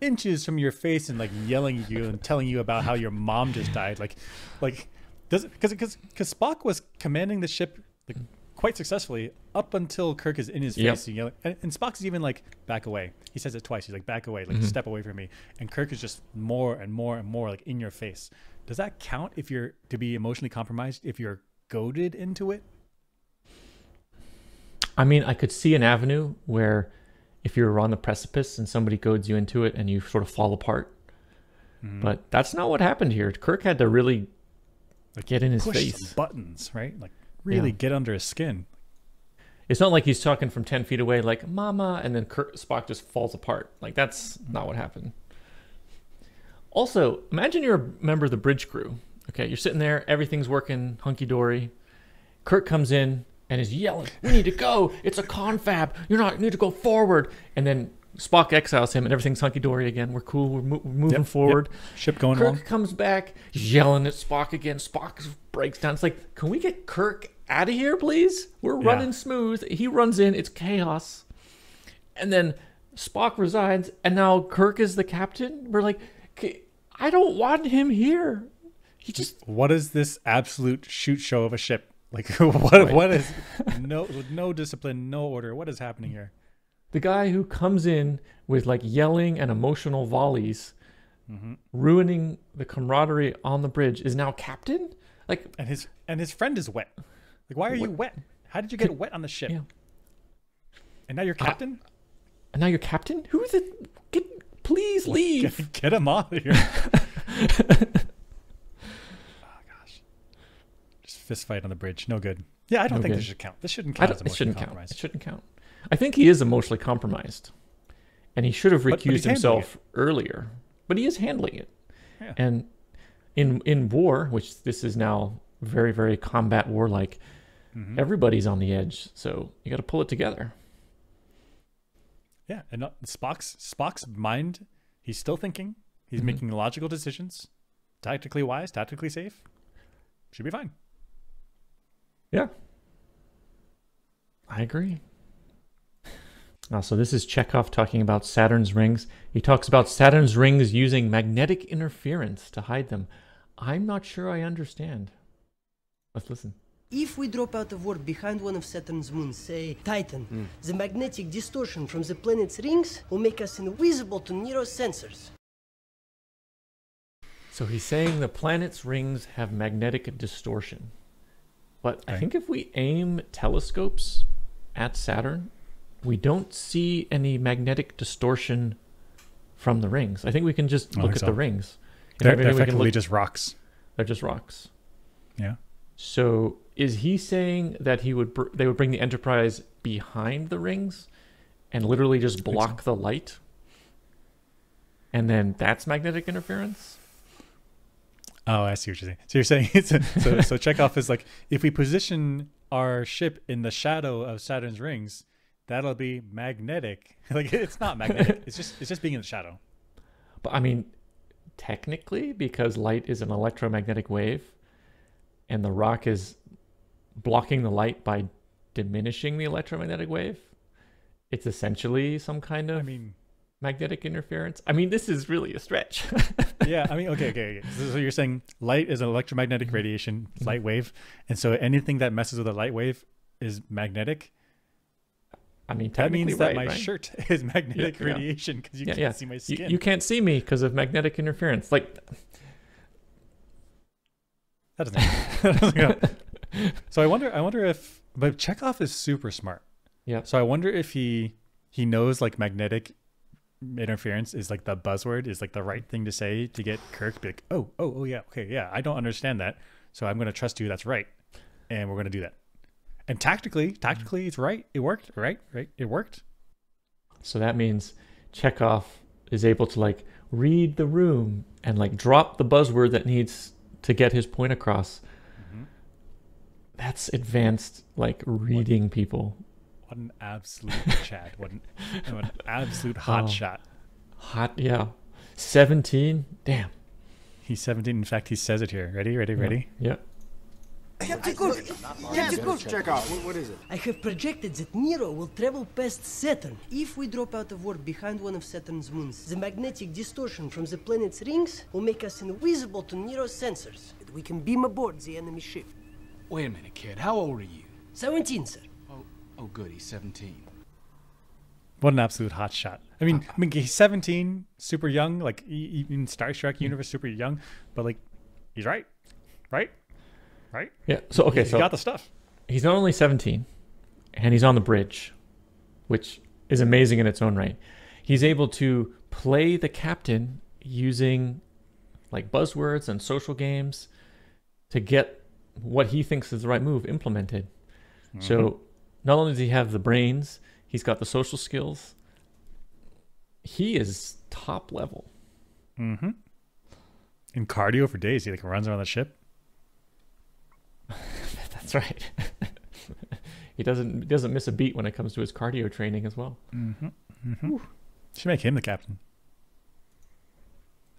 inches from your face and like yelling at you and telling you about how your mom just died? Like, like does it? Because because because Spock was commanding the ship like quite successfully up until Kirk is in his Yep. face and yelling. And, and Spock's even like back away. He says it twice. He's like back away, like Mhm. step away from me. And Kirk is just more and more and more like in your face. Does that count if you're to be emotionally compromised if you're goaded into it? I mean, I could see an avenue where if you're on the precipice and somebody goads you into it and you sort of fall apart. Mhm. But that's not what happened here. Kirk had to really get in his Push face. buttons, right? Like really Yeah. get under his skin. It's not like he's talking from 10 feet away, like, Mama, and then Kirk, Spock just falls apart. Like, that's mm-hmm. not what happened. Also, imagine you're a member of the bridge crew. Okay, you're sitting there, everything's working hunky dory. Kirk comes in and is yelling, We need to go. It's a confab. You're not, you need to go forward. And then Spock exiles him and everything's hunky dory again. We're cool. We're, mo- we're moving Yep, yep. forward. Ship going Kirk along. comes back, yelling at Spock again. Spock breaks down. It's like, can we get Kirk out of here, please? We're Yeah. running smooth. He runs in. It's chaos. And then Spock resigns, and now Kirk is the captain. We're like, "K- I don't want him here. He just What is this absolute shoot show of a ship? Like what? Right. What is no no discipline, no order? What is happening here? The guy who comes in with like yelling and emotional volleys, Mhm. ruining the camaraderie on the bridge, is now captain. Like, And his and his friend is wet. Like why are you wet? How did you get wet on the ship? Yeah. And now you're captain. and now you're captain. Who is it? Get, please leave. Get, get him out of here. oh gosh. Just fist fight on the bridge. No good. Yeah, I don't No think good. this should count. This shouldn't count as it shouldn't count. compromise. It shouldn't count. I think he is emotionally compromised, and he should have But- but recused himself earlier. But he is handling it, Yeah. and in in war, which this is now very very combat warlike, Mhm. everybody's on the edge. So you got to pull it together. Yeah, and not, Spock's Spock's mind, he's still thinking. He's Mhm. making logical decisions, tactically wise, tactically safe. Should be fine. Yeah. I agree. Uh, so this is Chekov talking about Saturn's rings. He talks about Saturn's rings using magnetic interference to hide them. I'm not sure I understand. Let's listen. If we drop out of orbit behind one of Saturn's moons, say Titan, the magnetic distortion from the planet's rings will make us invisible to Nero's sensors. So he's saying the planet's rings have magnetic distortion. But I think if we aim telescopes at Saturn, we don't see any magnetic distortion from the rings. I think we can just look at so. the rings. They're, they're effectively look- just rocks. They're just rocks. Yeah. So is he saying that he would br- they would bring the Enterprise behind the rings and literally just block the light? And then that's magnetic interference? Oh, I see what you're saying. So you're saying it's a, so so Chekov is like if we position our ship in the shadow of Saturn's rings, that'll be magnetic. like it's not magnetic. it's just it's just being in the shadow. But I mean, technically, because light is an electromagnetic wave, and the rock is blocking the light by diminishing the electromagnetic wave, it's essentially some kind of I mean, magnetic interference. I mean, this is really a stretch. yeah, I mean, okay, okay, okay. So, so you're saying light is an electromagnetic radiation, mm-hmm. light wave, and so anything that messes with a light wave is magnetic. I mean, that means that right, my right? shirt is magnetic Yeah, radiation because you Yeah, can't yeah. see my skin. You, can't see me because of magnetic interference. Like, That doesn't. that doesn't go. so I wonder. I wonder if. But Chekov is super smart. Yeah. So I wonder if he he knows like magnetic interference is like the buzzword is like the right thing to say to get Kirk be like, oh, oh, oh yeah, okay, yeah, I don't understand that, so I'm gonna trust you. That's right, and we're gonna do that. And tactically, tactically, it's right. It worked. Right, right. It worked. so that means Chekov is able to like read the room and like drop the buzzword that needs to get his point across. Mm-hmm. That's advanced, like reading people. What an absolute chat. What an, what an absolute hot Oh. shot. Hot, yeah. 17? Damn. He's 17. In fact, he says it here. Ready, ready, ready. Yeah. Captain Cook! Captain Cook! Check out. What, what is it? I have projected that Nero will travel past Saturn. If we drop out of orbit behind one of Saturn's moons, the magnetic distortion from the planet's rings will make us invisible to Nero's sensors. And we can beam aboard the enemy ship. Wait a minute, kid. How old are you? 17, sir. Oh, oh, good. He's 17. What an absolute hot shot. I mean, I mean, he's 17, super young, like in Star Trek universe, super young, but like, he's right, right, right. Yeah. So, okay. He's so got the stuff. He's not only 17, and he's on the bridge, which is amazing in its own right. He's able to play the captain using like buzzwords and social games to get what he thinks is the right move implemented. Mm-hmm. So not only does he have the brains, he's got the social skills. He is top level. Mm-hmm. In cardio for days, he like runs around the ship. That's right. he doesn't he doesn't miss a beat when it comes to his cardio training as well. Mm-hmm. mm-hmm. Should make him the captain.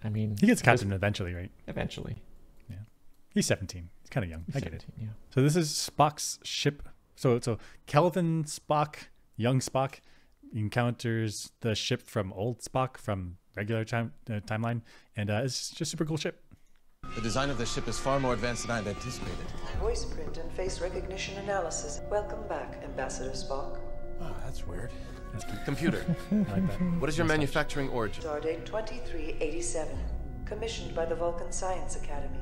I mean, He gets captain eventually, right? Eventually. Yeah. He's 17. He's kind of young. He's I get it. 17, yeah. So this is Spock's ship. So so Kelvin Spock, young Spock, encounters the ship from old Spock from regular time uh, timeline, and uh, it's just a super cool ship. The design of the ship is far more advanced than I'd anticipated. Voice print and face recognition analysis. Welcome back, Ambassador Spock. Oh, that's weird. Computer, like that. what is your manufacturing origin? Stardate 2387. Commissioned by the Vulcan Science Academy.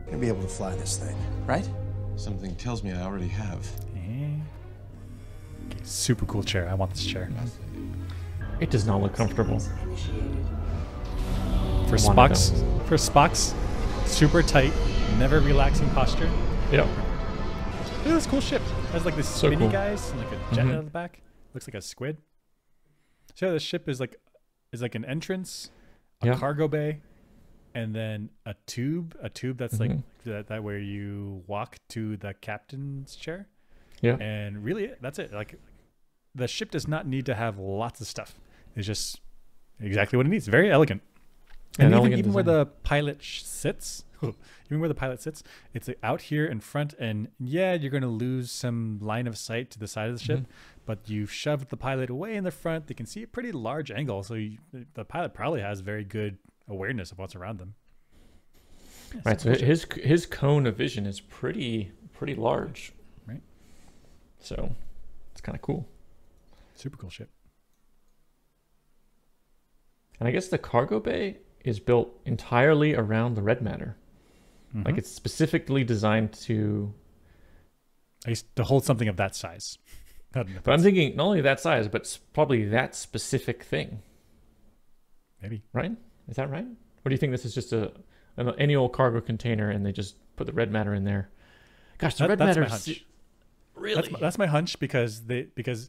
You're gonna be able to fly this thing, right? Something tells me I already have. Okay, super cool chair. I want this chair. It does not look comfortable. For One Spock's for Spock's super tight, never relaxing posture. Yeah. Look at this cool ship. It has like this So spinny cool. guys and like a jet Mhm. out of the back. Looks like a squid. So yeah, the ship is like is like an entrance, a Yeah. cargo bay, and then a tube. A tube that's like Mhm. that, that where you walk to the captain's chair. Yeah. And really, that's it. Like the ship does not need to have lots of stuff. It's just exactly what it needs. Very elegant. Yeah, And even, even where the pilot sh- sits, even where the pilot sits, it's like out here in front. And yeah, you're going to lose some line of sight to the side of the ship, Mm-hmm. but you've shoved the pilot away in the front. They can see a pretty large angle. So you, the pilot probably has very good awareness of what's around them. Yeah, Right. So his his cone of vision is pretty pretty large. Right. So it's kind of cool. super cool ship. And I guess the cargo bay is built entirely around the red matter. Like Mhm. it's specifically designed to. To hold something of that size. I don't know if But I'm thinking not only that size, but probably that specific thing. maybe. Right? Is that right? Or do you think this is just a an, any old cargo container and they just put the red matter in there? Gosh, the That- red that's matter. my is- hunch. Really? That's my, that's my hunch because they because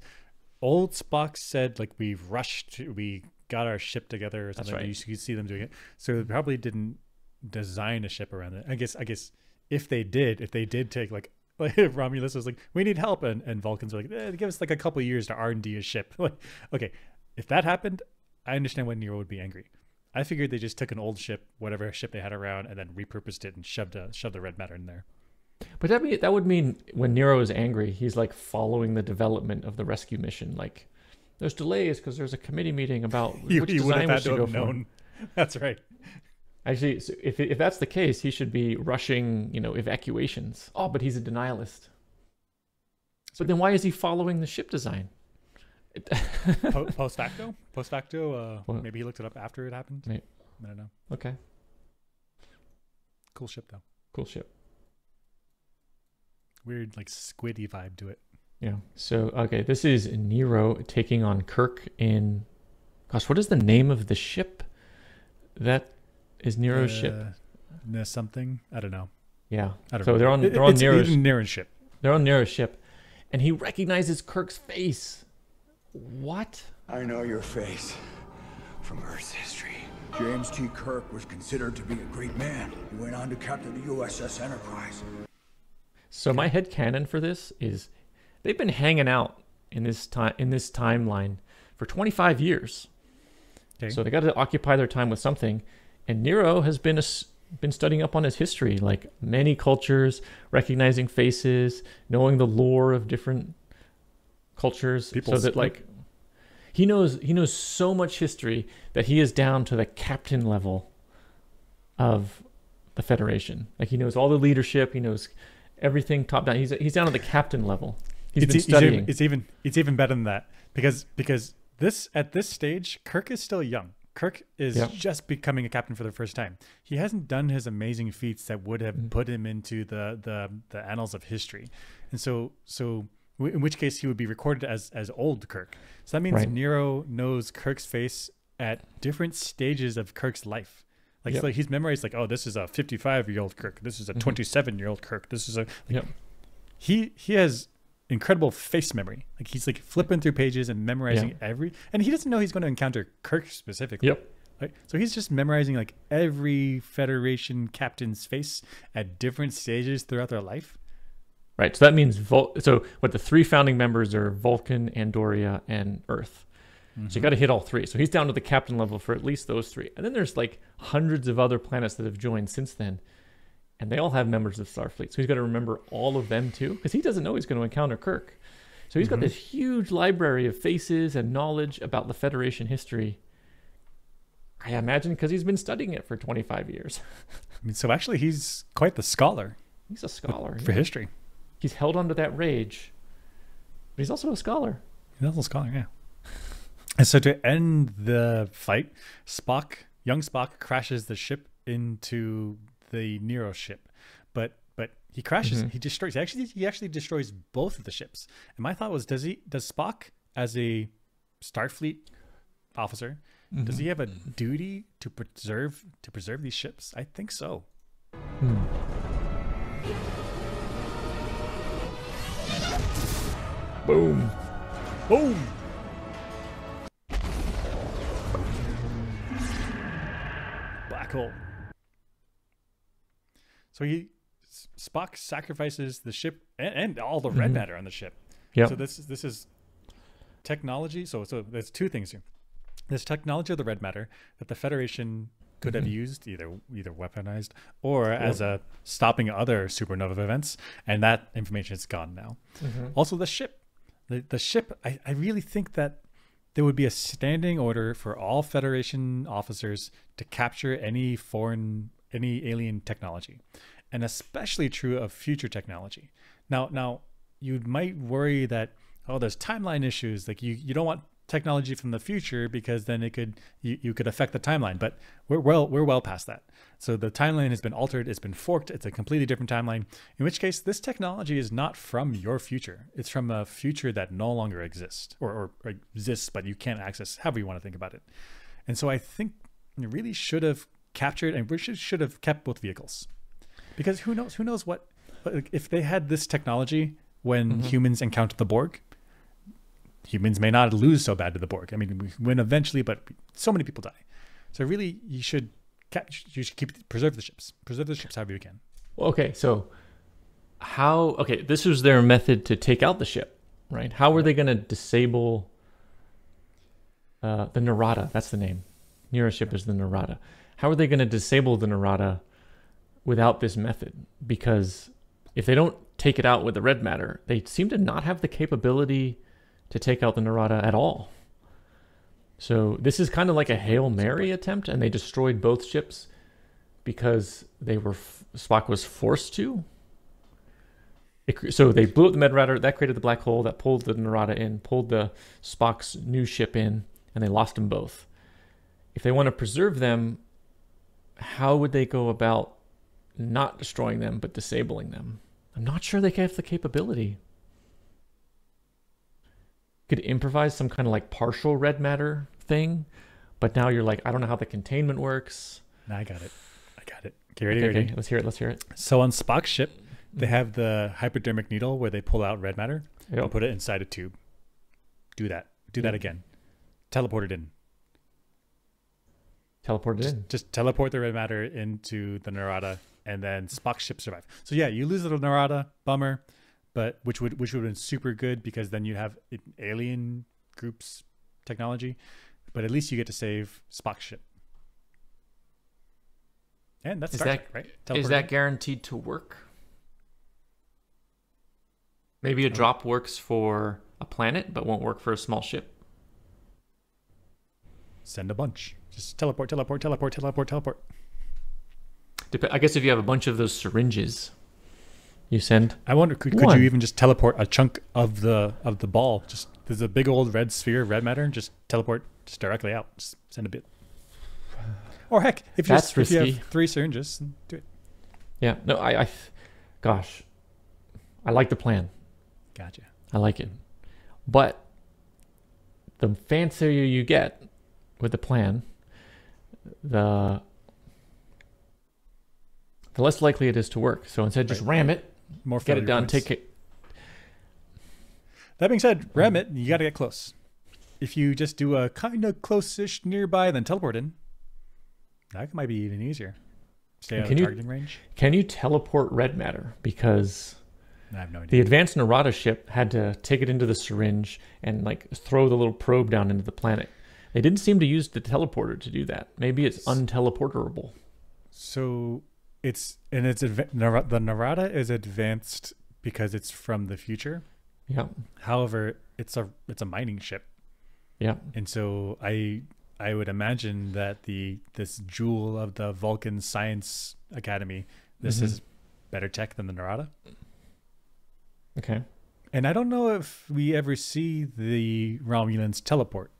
old Spock said like we rushed, we got our ship together or something. right. You you see them doing it, so they probably didn't design a ship around it. I guess I guess if they did, if they did take like. Like if Romulus was like, "We need help," and, and Vulcans were like, eh, "Give us like a couple years to R and D a ship." like, okay, if that happened, I understand why Nero would be angry. I figured they just took an old ship, whatever ship they had around, and then repurposed it and shoved a shoved the red matter in there. But that mean, that would mean when Nero is angry, he's like following the development of the rescue mission. Like there's delays because there's a committee meeting about He, which would design we should go have for. That's right. Actually, so if if that's the case, he should be rushing, you know, evacuations. Oh, but he's a denialist. But then why is he following the ship design? Post facto, post facto. Uh, maybe he looked it up after it happened. May- I don't know. Okay, Cool ship though. cool ship. Weird like squiddy vibe to it. Yeah. So okay, this is Nero taking on Kirk in. Gosh, what is the name of the ship? That is Nero's ship. Uh, no, something. I don't know. Yeah. I don't so know. they're on they're on it's Nero's even Nero's ship. They're on Nero's ship, and he recognizes Kirk's face. What? I know your face from Earth's history. James T. Kirk was considered to be a great man. He went on to captain the USS Enterprise. So my head canon for this is they've been hanging out in this time in this timeline for 25 years. Okay. So they got to occupy their time with something, and Nero has been a been studying up on his history, like many cultures, recognizing faces, knowing the lore of different cultures, Peoples. so that like he knows he knows so much history that he is down to the captain level of the Federation. Like he knows all the leadership, he knows everything top down. He's he's down to the captain level. He's it's, been studying. even, it's even it's even better than that because because this at this stage Kirk is still young. Kirk is Yeah. just becoming a captain for the first time. He hasn't done his amazing feats that would have Mm. put him into the the the annals of history, and so so w- in which case he would be recorded as as old Kirk. So that means Right. Nero knows Kirk's face at different stages of Kirk's life. Like, Yep. so he's memorized like, oh, this is a 55 year old Kirk. This is a Mhm. 27 year old Kirk. This is a like, Yep. he he has incredible face memory. Like he's like flipping through pages and memorizing Yeah. every and he doesn't know he's going to encounter Kirk specifically. Yep. Right? So he's just memorizing like every Federation captain's face at different stages throughout their life. Right. So that means Vul- so what the three founding members are Vulcan, Andoria, and Earth. So you mm-hmm. got to hit all three. So he's down to the captain level for at least those three. And then there's like hundreds of other planets that have joined since then. And they all have members of Starfleet. So he's got to remember all of them too because he doesn't know he's going to encounter Kirk. So he's got Mhm. this huge library of faces and knowledge about the Federation history. I imagine because he's been studying it for 25 years. I mean, so actually he's quite the scholar He's a scholar for yeah. history. He's held onto that rage, but he's also a scholar. He's also a scholar, yeah. And so to end the fight, Spock, young Spock, crashes the ship into the Nero ship, but but he crashes. Mhm. He destroys. Actually, he actually destroys both of the ships. And my thought was, does he? Does Spock, as a Starfleet officer, does Mhm. he have a duty to preserve to preserve these ships? I think so. Boom. Boom. Black hole. So he Spock sacrifices the ship and, and all the red Mhm. matter on the ship. Yeah. So this is this is technology. So so there's two things here. There's technology of the red matter that the Federation could have Mhm. used either either weaponized or as a stopping other supernova events, and that information is gone now. Mhm. Also, the ship, the the ship. I, I really think that there would be a standing order for all Federation officers to capture any foreign, any alien technology, and especially true of future technology. Now, now you might worry that oh, there's timeline issues. Like you, you don't want technology from the future because then it could you, you could affect the timeline. But we're well we're well past that. So the timeline has been altered. It's been forked. It's a completely different timeline. In which case, this technology is not from your future. It's from a future that no longer exists or, or, or exists, but you can't access. However you want to think about it. And so I think you really should have captured and we should should have kept both vehicles, because who knows who knows what if they had this technology when Mhm. humans encounter the Borg. Humans may not lose so bad to the Borg. I mean, we win eventually, but so many people die. So really, you should cap- you should keep preserve the ships, preserve the ships however you can. Okay, so how? Okay, this was their method to take out the ship, right? How were they going to disable uh, the Narada? That's the name. Nero ship is the Narada. How are they going to disable the Narada without this method? Because if they don't take it out with the red matter, they seem to not have the capability to take out the Narada at all. So this is kind of like a hail mary attempt, and they destroyed both ships because they were Spock was forced to. It, so they blew up the Medradar. That created the black hole that pulled the Narada in, pulled the Spock's new ship in, and they lost them both. If they want to preserve them, how would they go about not destroying them but disabling them? I'm not sure they have the capability. Could improvise some kind of like partial red matter thing, but now you're like, I don't know how the containment works. No, I got it. I got it. Okay, ready, Okay, ready? okay, let's hear it. Let's hear it. So on Spock's ship, they have the hypodermic needle where they pull out red matter Yep. and put it inside a tube. Do that. Do that again. Teleport it in. Teleport it just, in. Just teleport the red matter into the Narada, and then Spock's ship survive. So yeah, you lose the Narada, bummer, but which would which would have been super good because then you have alien groups technology, but at least you get to save Spock's ship. And that's Is that right? is that in. guaranteed to work? Maybe a um, drop works for a planet, but won't work for a small ship. Send a bunch. Just teleport, teleport, teleport, teleport, teleport. Dep- I guess if you have a bunch of those syringes, you send. I wonder could, could you even just teleport a chunk of the of the ball? Just there's a big old red sphere of red matter. And just teleport just directly out. Just send a bit. Or heck, if you, just, if you have three syringes, do it. Yeah. No, I, I, gosh, I like the plan. Gotcha. I like it, but the fancier you get with the plan, the the less likely it is to work. So instead, just Right. ram it, More get it done, points. take it. That being said, ram it. Mm-hmm. You got to get close. If you just do a kind of close-ish nearby, then teleport in, that might be even easier. Stay out Can of you targeting range. can you teleport red matter? Because I have no idea. the advanced Narada ship had to take it into the syringe and like throw the little probe down into the planet. They didn't seem to use the teleporter to do that. Maybe it's unteleporterable. So it's and it's adva- the Narada is advanced because it's from the future. Yeah. However, it's a it's a mining ship. Yeah. And so I I would imagine that the this jewel of the Vulcan Science Academy, this Mhm. is better tech than the Narada. Okay. And I don't know if we ever see the Romulans teleport.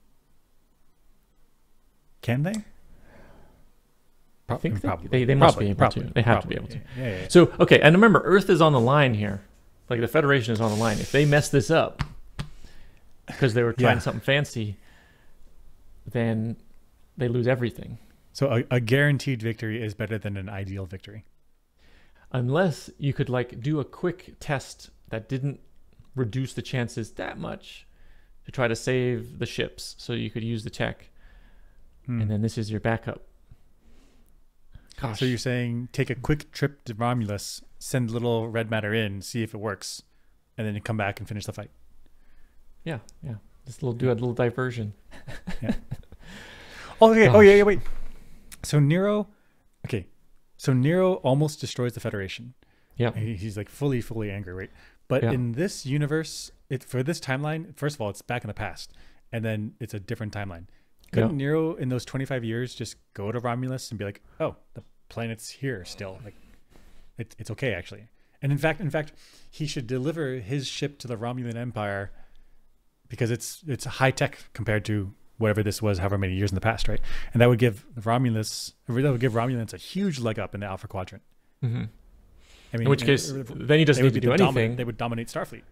Can they? I think they, probably. they, they must Probably, be able probably, to. They have probably. to be able to. Yeah, yeah, yeah. So okay, and remember, Earth is on the line here. Like the Federation is on the line. If they mess this up because they were trying Yeah. something fancy, then they lose everything. So a, a guaranteed victory is better than an ideal victory. Unless you could like do a quick test that didn't reduce the chances that much to try to save the ships, so you could use the tech, Hmm. and then this is your backup. Gosh. So you're saying take a quick trip to Romulus, send little red matter in, see if it works, and then you come back and finish the fight. Yeah, yeah. Just a little do a little diversion. Yeah. Oh, okay. Oh, yeah, yeah. Wait. So Nero, okay. So Nero almost destroys the Federation. Yeah. He's like fully, fully angry, right? But Yeah. in this universe, it for this timeline, first of all, it's back in the past, and then it's a different timeline. Couldn't Yeah. Nero in those 25 years just go to Romulus and be like, "Oh, the planet's here still. Like, it, it's okay actually." And in fact, in fact, he should deliver his ship to the Romulan Empire because it's it's high tech compared to whatever this was, however many years in the past, right? And that would give Romulus, that would give Romulans a huge leg up in the Alpha Quadrant. Mhm. I In which case, then he doesn't need to do anything. they would dominate Starfleet.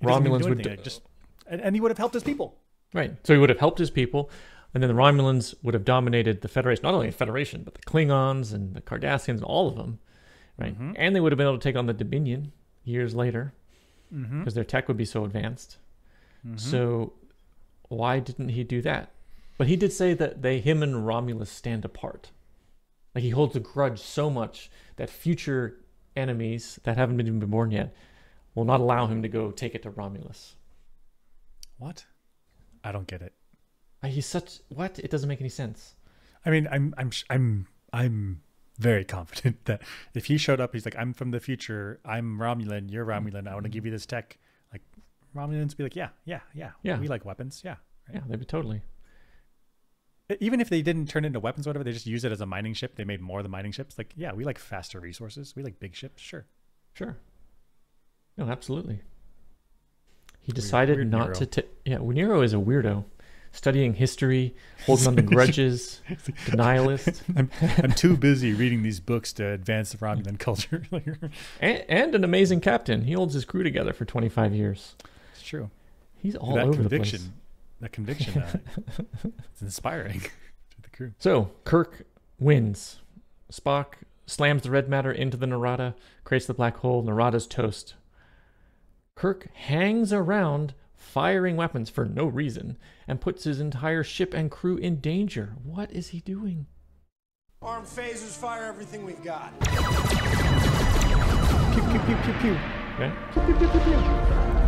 He doesn't need to Romulans do would do- just, and, and he would have helped his people. Right. So he would have helped his people, and then the Romulans would have dominated the Federation, not only the Federation, but the Klingons and the Cardassians, all of them. Right. Mhm. And they would have been able to take on the Dominion years later because their tech would be so advanced. Mhm. So why didn't he do that? But he did say that they, him and Romulus stand apart. Like he holds a grudge so much that future enemies that haven't even been born yet will not allow him to go take it to Romulus. What? I don't get it. Uh, He's such what? It doesn't make any sense. I mean, I'm I'm I'm I'm very confident that if he showed up, he's like, "I'm from the future. I'm Romulan. You're Romulan. I want to give you this tech." Like Romulans be like, "Yeah, yeah, yeah. Yeah. We like weapons. Yeah." Yeah, they'd be totally. even if they didn't turn it into weapons or whatever, they just use it as a mining ship. They made more of the mining ships. Like, yeah, we like faster resources. We like big ships. Sure. Sure. No, absolutely. He decided weird not Nero. to. T- yeah, Nero is a weirdo, studying history, holding on to grudges, denialist, I'm, I'm too busy reading these books to advance the Romulan culture. And, and an amazing captain. He holds his crew together for 25 years. it's true. He's all that over conviction, the place. that conviction, uh, it's inspiring to the crew. So Kirk wins. Spock slams the red matter into the Narada, creates the black hole. Narada's toast. Kirk hangs around firing weapons for no reason and puts his entire ship and crew in danger. What is he doing? Arm phasers, fire everything we've got. Pew pew pew pew pew. Okay. The-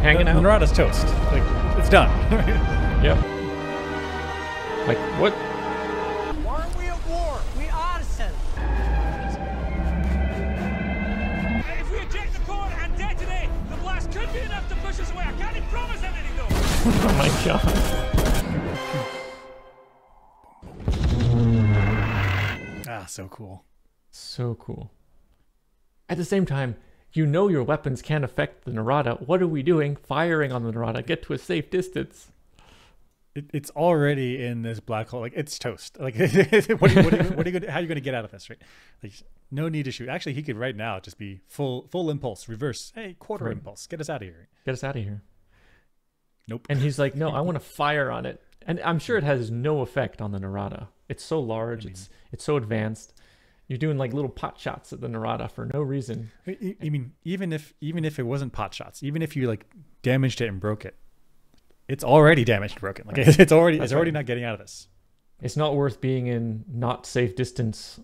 Hanging the out. Narada's toast. Like it's done. Yep. Like what? Oh my god. ah, so cool. So cool. At the same time, you know your weapons can't affect the Narada. What are we doing? Firing on the Narada. Get to a safe distance. It, it's already in this black hole. Like it's toast. Like what, are you, what, are you, what are you gonna? How are you gonna get out of this? Right? Like no need to shoot. Actually, he could right now just be full full impulse, reverse. Hey, quarter Right. impulse. Get us out of here. Get us out of here. Nope. And he's like, no, I want to fire on it. And I'm sure it has no effect on the Narada. It's so large. it's it's so advanced. You're doing like little pot shots at the Narada for no reason. I, I- I mean, even if even if it wasn't pot shots, even if you like damaged it and broke it, it's already damaged and broken. Like Right. it's already That's it's already right. not getting out of this. It's not worth being in not safe distance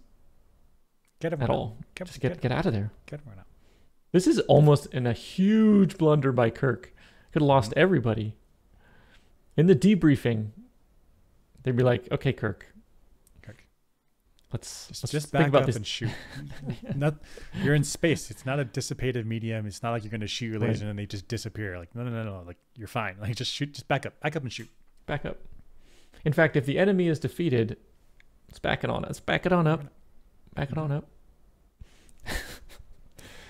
Get him at out. all. Get- Just get get- get out of there. Get him right out. This is almost in a huge blunder by Kirk. Could have lost everybody. In the debriefing, they'd be like, "Okay, Kirk, Kirk. let's Just, let's just back about up this." and shoot. not you're in space. It's not a dissipated medium. It's not like you're going to shoot your Right. laser and they just disappear. Like no, no, no, no. Like you're fine. Like just shoot. Just back up. Back up and shoot. Back up. In fact, if the enemy is defeated, let's back it on. Let's back it on up. Back it on up.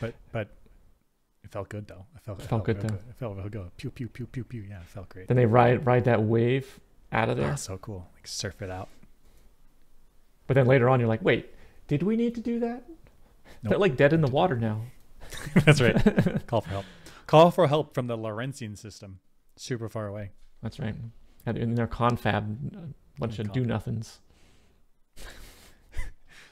But but it felt good though. It felt, it Felt good, real though. It felt real good. Pew pew pew pew pew. Yeah, it felt great. Then they ride ride that wave out of there. Ah, so cool. Like surf it out. But then later on, you're like, "Wait, did we need to do that? They're like dead in the water now." That's right. Call for help. Call for help from the Laurentian system. Super far away. That's right. And in their confab, a bunch of do nothings.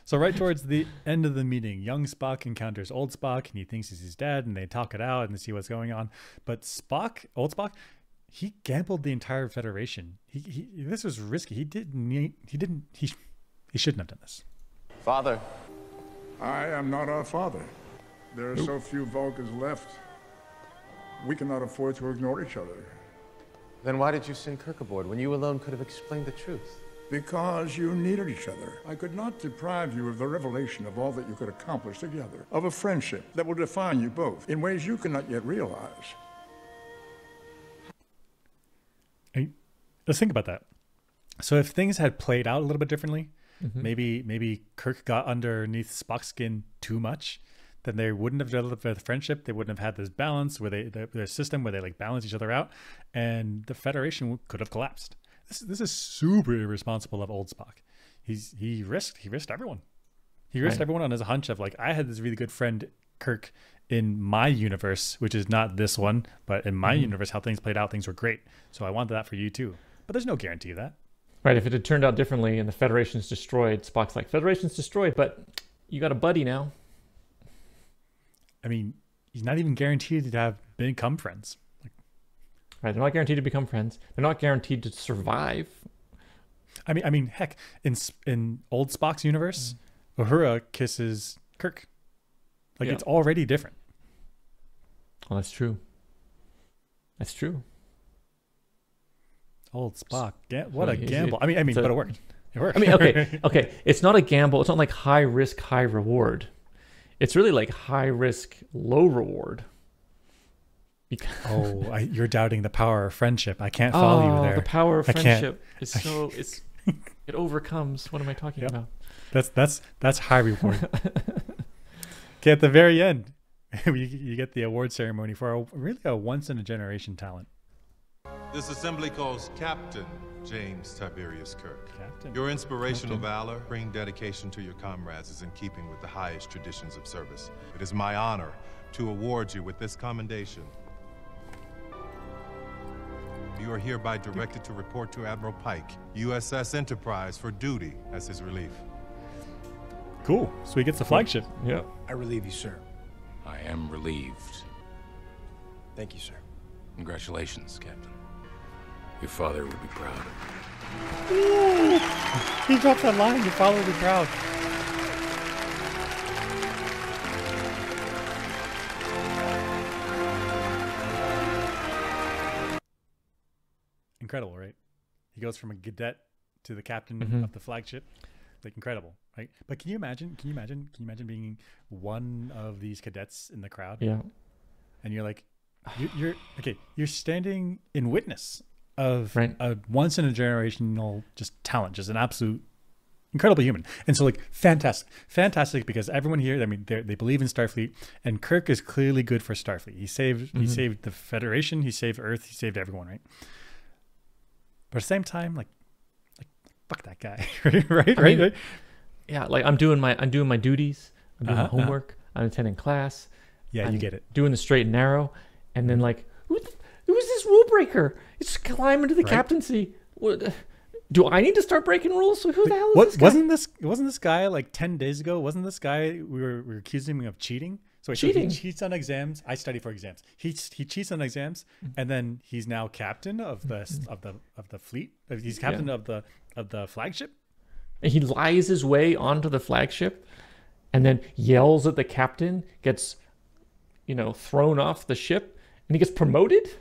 So right towards the end of the meeting, young Spock encounters old Spock, and he thinks he's his dad, and they talk it out and see what's going on. But Spock, old Spock, he gambled the entire Federation. He, he this was risky. He didn't. Need, he didn't. He he shouldn't have done this. Father. I am not our father. There are so few Vulcans left. We cannot afford to ignore each other. Then why did you send Kirk aboard when you alone could have explained the truth? Because you needed each other. I could not deprive you of the revelation of all that you could accomplish together, of a friendship that will define you both in ways you cannot yet realize. I- let's think about that. So if things had played out a little bit differently, Mhm. maybe maybe Kirk got underneath Spock's skin too much, then they wouldn't have developed a friendship. They wouldn't have had this balance where they their, their system where they like balance each other out, and the Federation could have collapsed. This this is super irresponsible of old Spock. He's he risked he risked everyone. He risked Right. everyone on his hunch of like I had this really good friend Kirk in my universe, which is not this one, but in my Mhm. universe, how things played out, things were great. So I wanted that for you too. But there's no guarantee of that. Right. If it had turned out differently and the Federation's destroyed, Spock's like, Federation's destroyed, but you got a buddy now. I mean, he's not even guaranteed to have become friends. Right. They're not guaranteed to become friends. They're not guaranteed to survive. I mean, I mean, heck, in in old Spock's universe, mm. Uhura kisses Kirk. Like Yeah. it's already different. Oh, that's true. That's true. Old Spock, ga- what a gamble! I mean, I mean, a- but it worked. It worked. I mean, okay, okay. It's not a gamble. It's not like high risk, high reward. It's really like high risk, low reward. Because oh, I, you're doubting the power of friendship. I can't follow Oh, you there. The power of friendship is so it's it overcomes. What am I talking Yep. about? That's that's that's high reward. okay, at the very end, you, you get the award ceremony for a, really a once in a generation talent. This assembly calls Captain James Tiberius Kirk. Captain. Your inspirational Captain. valor, bring dedication to your comrades is in keeping with the highest traditions of service. It is my honor to award you with this commendation. You are hereby directed to report to Admiral Pike, USS Enterprise, for duty as his relief. Cool. So he gets the flagship. Yeah. I relieve you, sir. I am relieved. Thank you, sir. Congratulations, Captain. Your father would be proud. He drops that line. Your father will be proud. Incredible, right? He goes from a cadet to the captain Mhm. of the flagship. Like incredible, right? But can you imagine? Can you imagine? Can you imagine being one of these cadets in the crowd? Yeah. and you're like, you're, you're okay. You're standing in witness of Right. a once in a generational just talent, just an absolute incredible human. And so like fantastic, fantastic because everyone here, I mean, they they believe in Starfleet, and Kirk is clearly good for Starfleet. He saved he Mhm. saved the Federation, he saved Earth, he saved everyone, right? But at the same time, like, like fuck that guy, right? Right? I mean, right? Yeah, like I'm doing my I'm doing my duties. I'm doing Uh-huh, my uh-huh. homework. I'm attending class. Yeah, you I'm get it. Doing the straight and narrow, and then like, who th- who is this rule breaker? It's climbing to the Right. captaincy. What, do I need to start breaking rules? Who the hell is What this guy? wasn't this? Wasn't this guy like ten days ago? Wasn't this guy we were we were accusing him of cheating? So, wait, so he cheats on exams. I study for exams. He he cheats on exams, mm-hmm. and then he's now captain of the mm-hmm. of the of the fleet. He's captain Yeah. of the of the flagship. And he lies his way onto the flagship, and then yells at the captain. Gets, you know, thrown off the ship, and he gets promoted.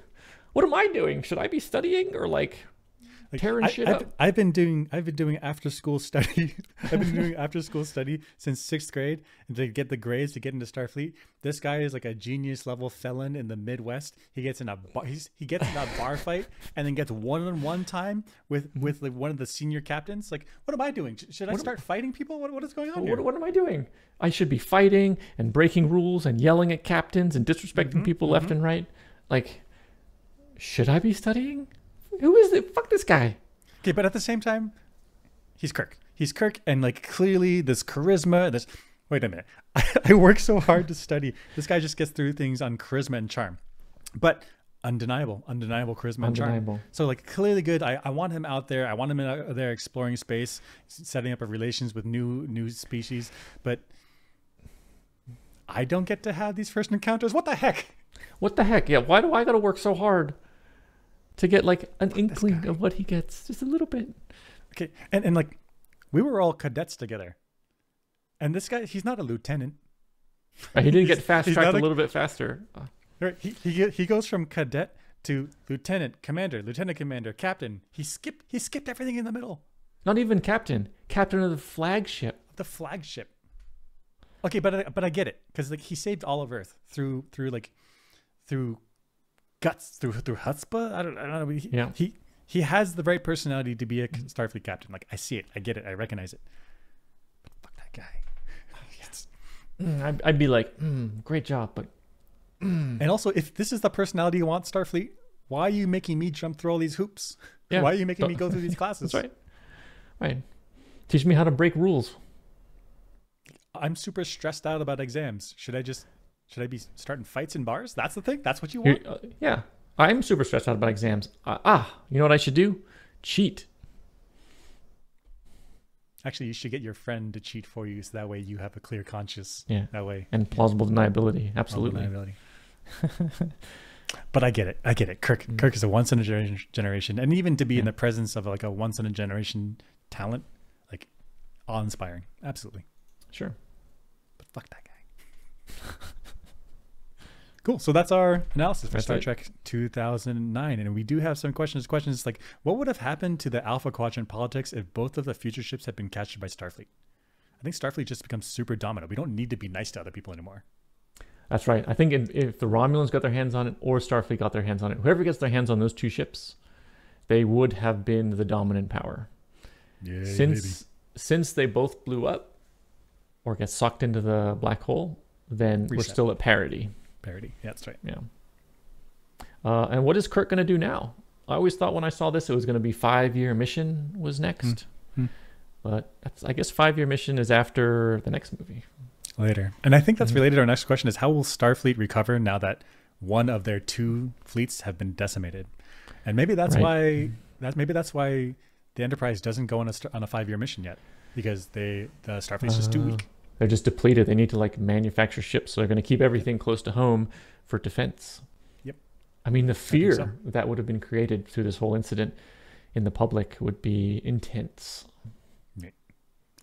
What am I doing? Should I be studying or like, Like, tearing I, shit I've, up? I've been doing I've been doing after school study. I've been doing after school study since sixth grade and to get the grades to get into Starfleet. This guy is like a genius level felon in the Midwest. He gets in a bar, he's, he gets in a bar fight and then gets one on one time with with like one of the senior captains. Like, what am I doing? Should I What am- start fighting people? What, what is going on What, here? what am I doing? I should be fighting and breaking rules and yelling at captains and disrespecting Mm-hmm, people left and right. Like, should I be studying? Who is it? Fuck this guy. Okay, but at the same time, he's Kirk. He's Kirk, and like clearly this charisma. This wait a minute. I, I work so hard to study. This guy just gets through things on charisma and charm, but undeniable, undeniable charisma and charm. Undeniable. So like clearly good. I, I want him out there. I want him out uh, there exploring space, setting up a relations with new new species. But I don't get to have these first encounters. What the heck? What the heck? Yeah, why do I gotta work so hard to get like an inkling of what he gets? Just a little bit. Okay, and and like we were all cadets together, and this guy he's not a lieutenant. He didn't get fast tracked not a little bit faster. Right. He, he he goes from cadet to lieutenant, commander, lieutenant commander, captain. He skipped he skipped everything in the middle. Not even captain. Captain of the flagship. The flagship. Okay, but I, but I get it because like he saved all of Earth through through like through guts through through chutzpah. I don't I don't know. He, Yeah. He he has the right personality to be a Starfleet captain. Like I see it, I get it, I recognize it. But fuck that guy. It's- Mm, I'd, I'd be like, mm, great job, but And also, if this is the personality you want, Starfleet, why are you making me jump through all these hoops? Yeah. Why are you making me go through these classes? That's right. Right. Teach me how to break rules. I'm super stressed out about exams. Should I just should I be starting fights in bars? That's the thing. That's what you want. uh, yeah, I'm super stressed out about exams. Uh, ah, you know what I should do? Cheat. Actually, you should get your friend to cheat for you, so that way you have a clear conscience. Yeah. That way. And plausible deniability. Plausible Absolutely. deniability. but I get it. I get it. Kirk Mm. Kirk is a once in a gener- generation, and even to be in the presence of like a once in a generation talent, like awe inspiring. Absolutely. Sure. But fuck that. Cool. So that's our analysis for That's Star. Trek 2009, and we do have some questions. Questions like, what would have happened to the Alpha Quadrant politics if both of the future ships had been captured by Starfleet? I think Starfleet just becomes super dominant. We don't need to be nice to other people anymore. That's right. I think if, if the Romulans got their hands on it or Starfleet got their hands on it, whoever gets their hands on those two ships, they would have been the dominant power. Yeah, since since they both blew up or get sucked into the black hole, then we're still at parity. Parody. Yeah, that's right. Yeah. Uh, and what is Kirk going to do now? I always thought when I saw this, it was going to be five year mission was next, Hmm. but that's, I guess five year mission is after the next movie. Later. And I think that's Mhm. related to our next question is how will Starfleet recover now that one of their two fleets have been decimated? And maybe that's Right. why that maybe that's why the Enterprise doesn't go on a on a 5-year mission yet because they the Starfleet's just too Uh, weak. They're just depleted. They need to like manufacture ships, so they're going to keep everything close to home for defense. Yep. I mean, the fear so. that would have been created through this whole incident in the public would be intense.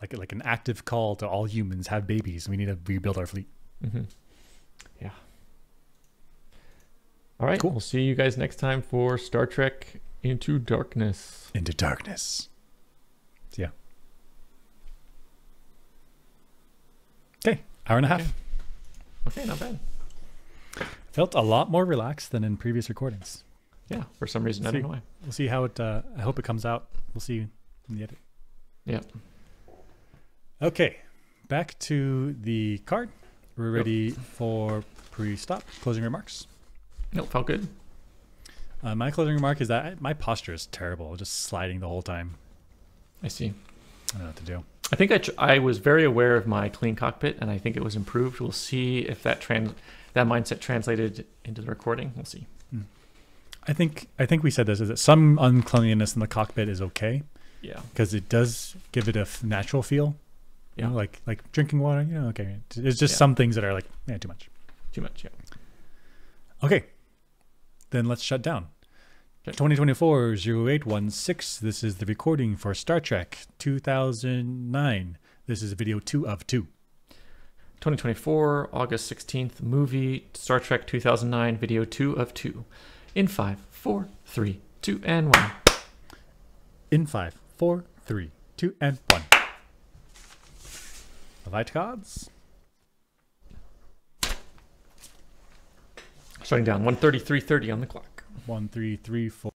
Like like an active call to all humans have babies. We need to rebuild our fleet. Mm-hmm. Yeah. All right. We'll see you guys next time for Star Trek Into Darkness. Into darkness. Yeah. Okay, hour and a half. Okay, not bad. Felt a lot more relaxed than in previous recordings. Yeah, for some reason, I don't know why. We'll see how it. Uh, I hope it comes out. We'll see in the edit. Yeah. Okay, back to the card. We're ready for pre-stop closing remarks. Nope, felt good. Uh, my closing remark is that I, my posture is terrible, just sliding the whole time. I see. I don't know what to do. I think I, tr- I was very aware of my clean cockpit, and I think it was improved. We'll see if that trans that mindset translated into the recording. We'll see. Hmm. I think I think we said this is that some uncleanliness in the cockpit is okay. Yeah. Because it does give it a f- natural feel. You know, Yeah. like like drinking water. You know, okay. It's just Yeah. some things that are like yeah, too much. Too much. Yeah. Okay. Then let's shut down. 2024 0816. This is the recording for Star Trek 2009. This is video two of two. 2024, August 16th, movie Star Trek 2009, video two of two. In five, four, three, two, and one. In five, four, three, two, and one. The light cards. Shutting down 133.30 on the clock. One, three, three, four.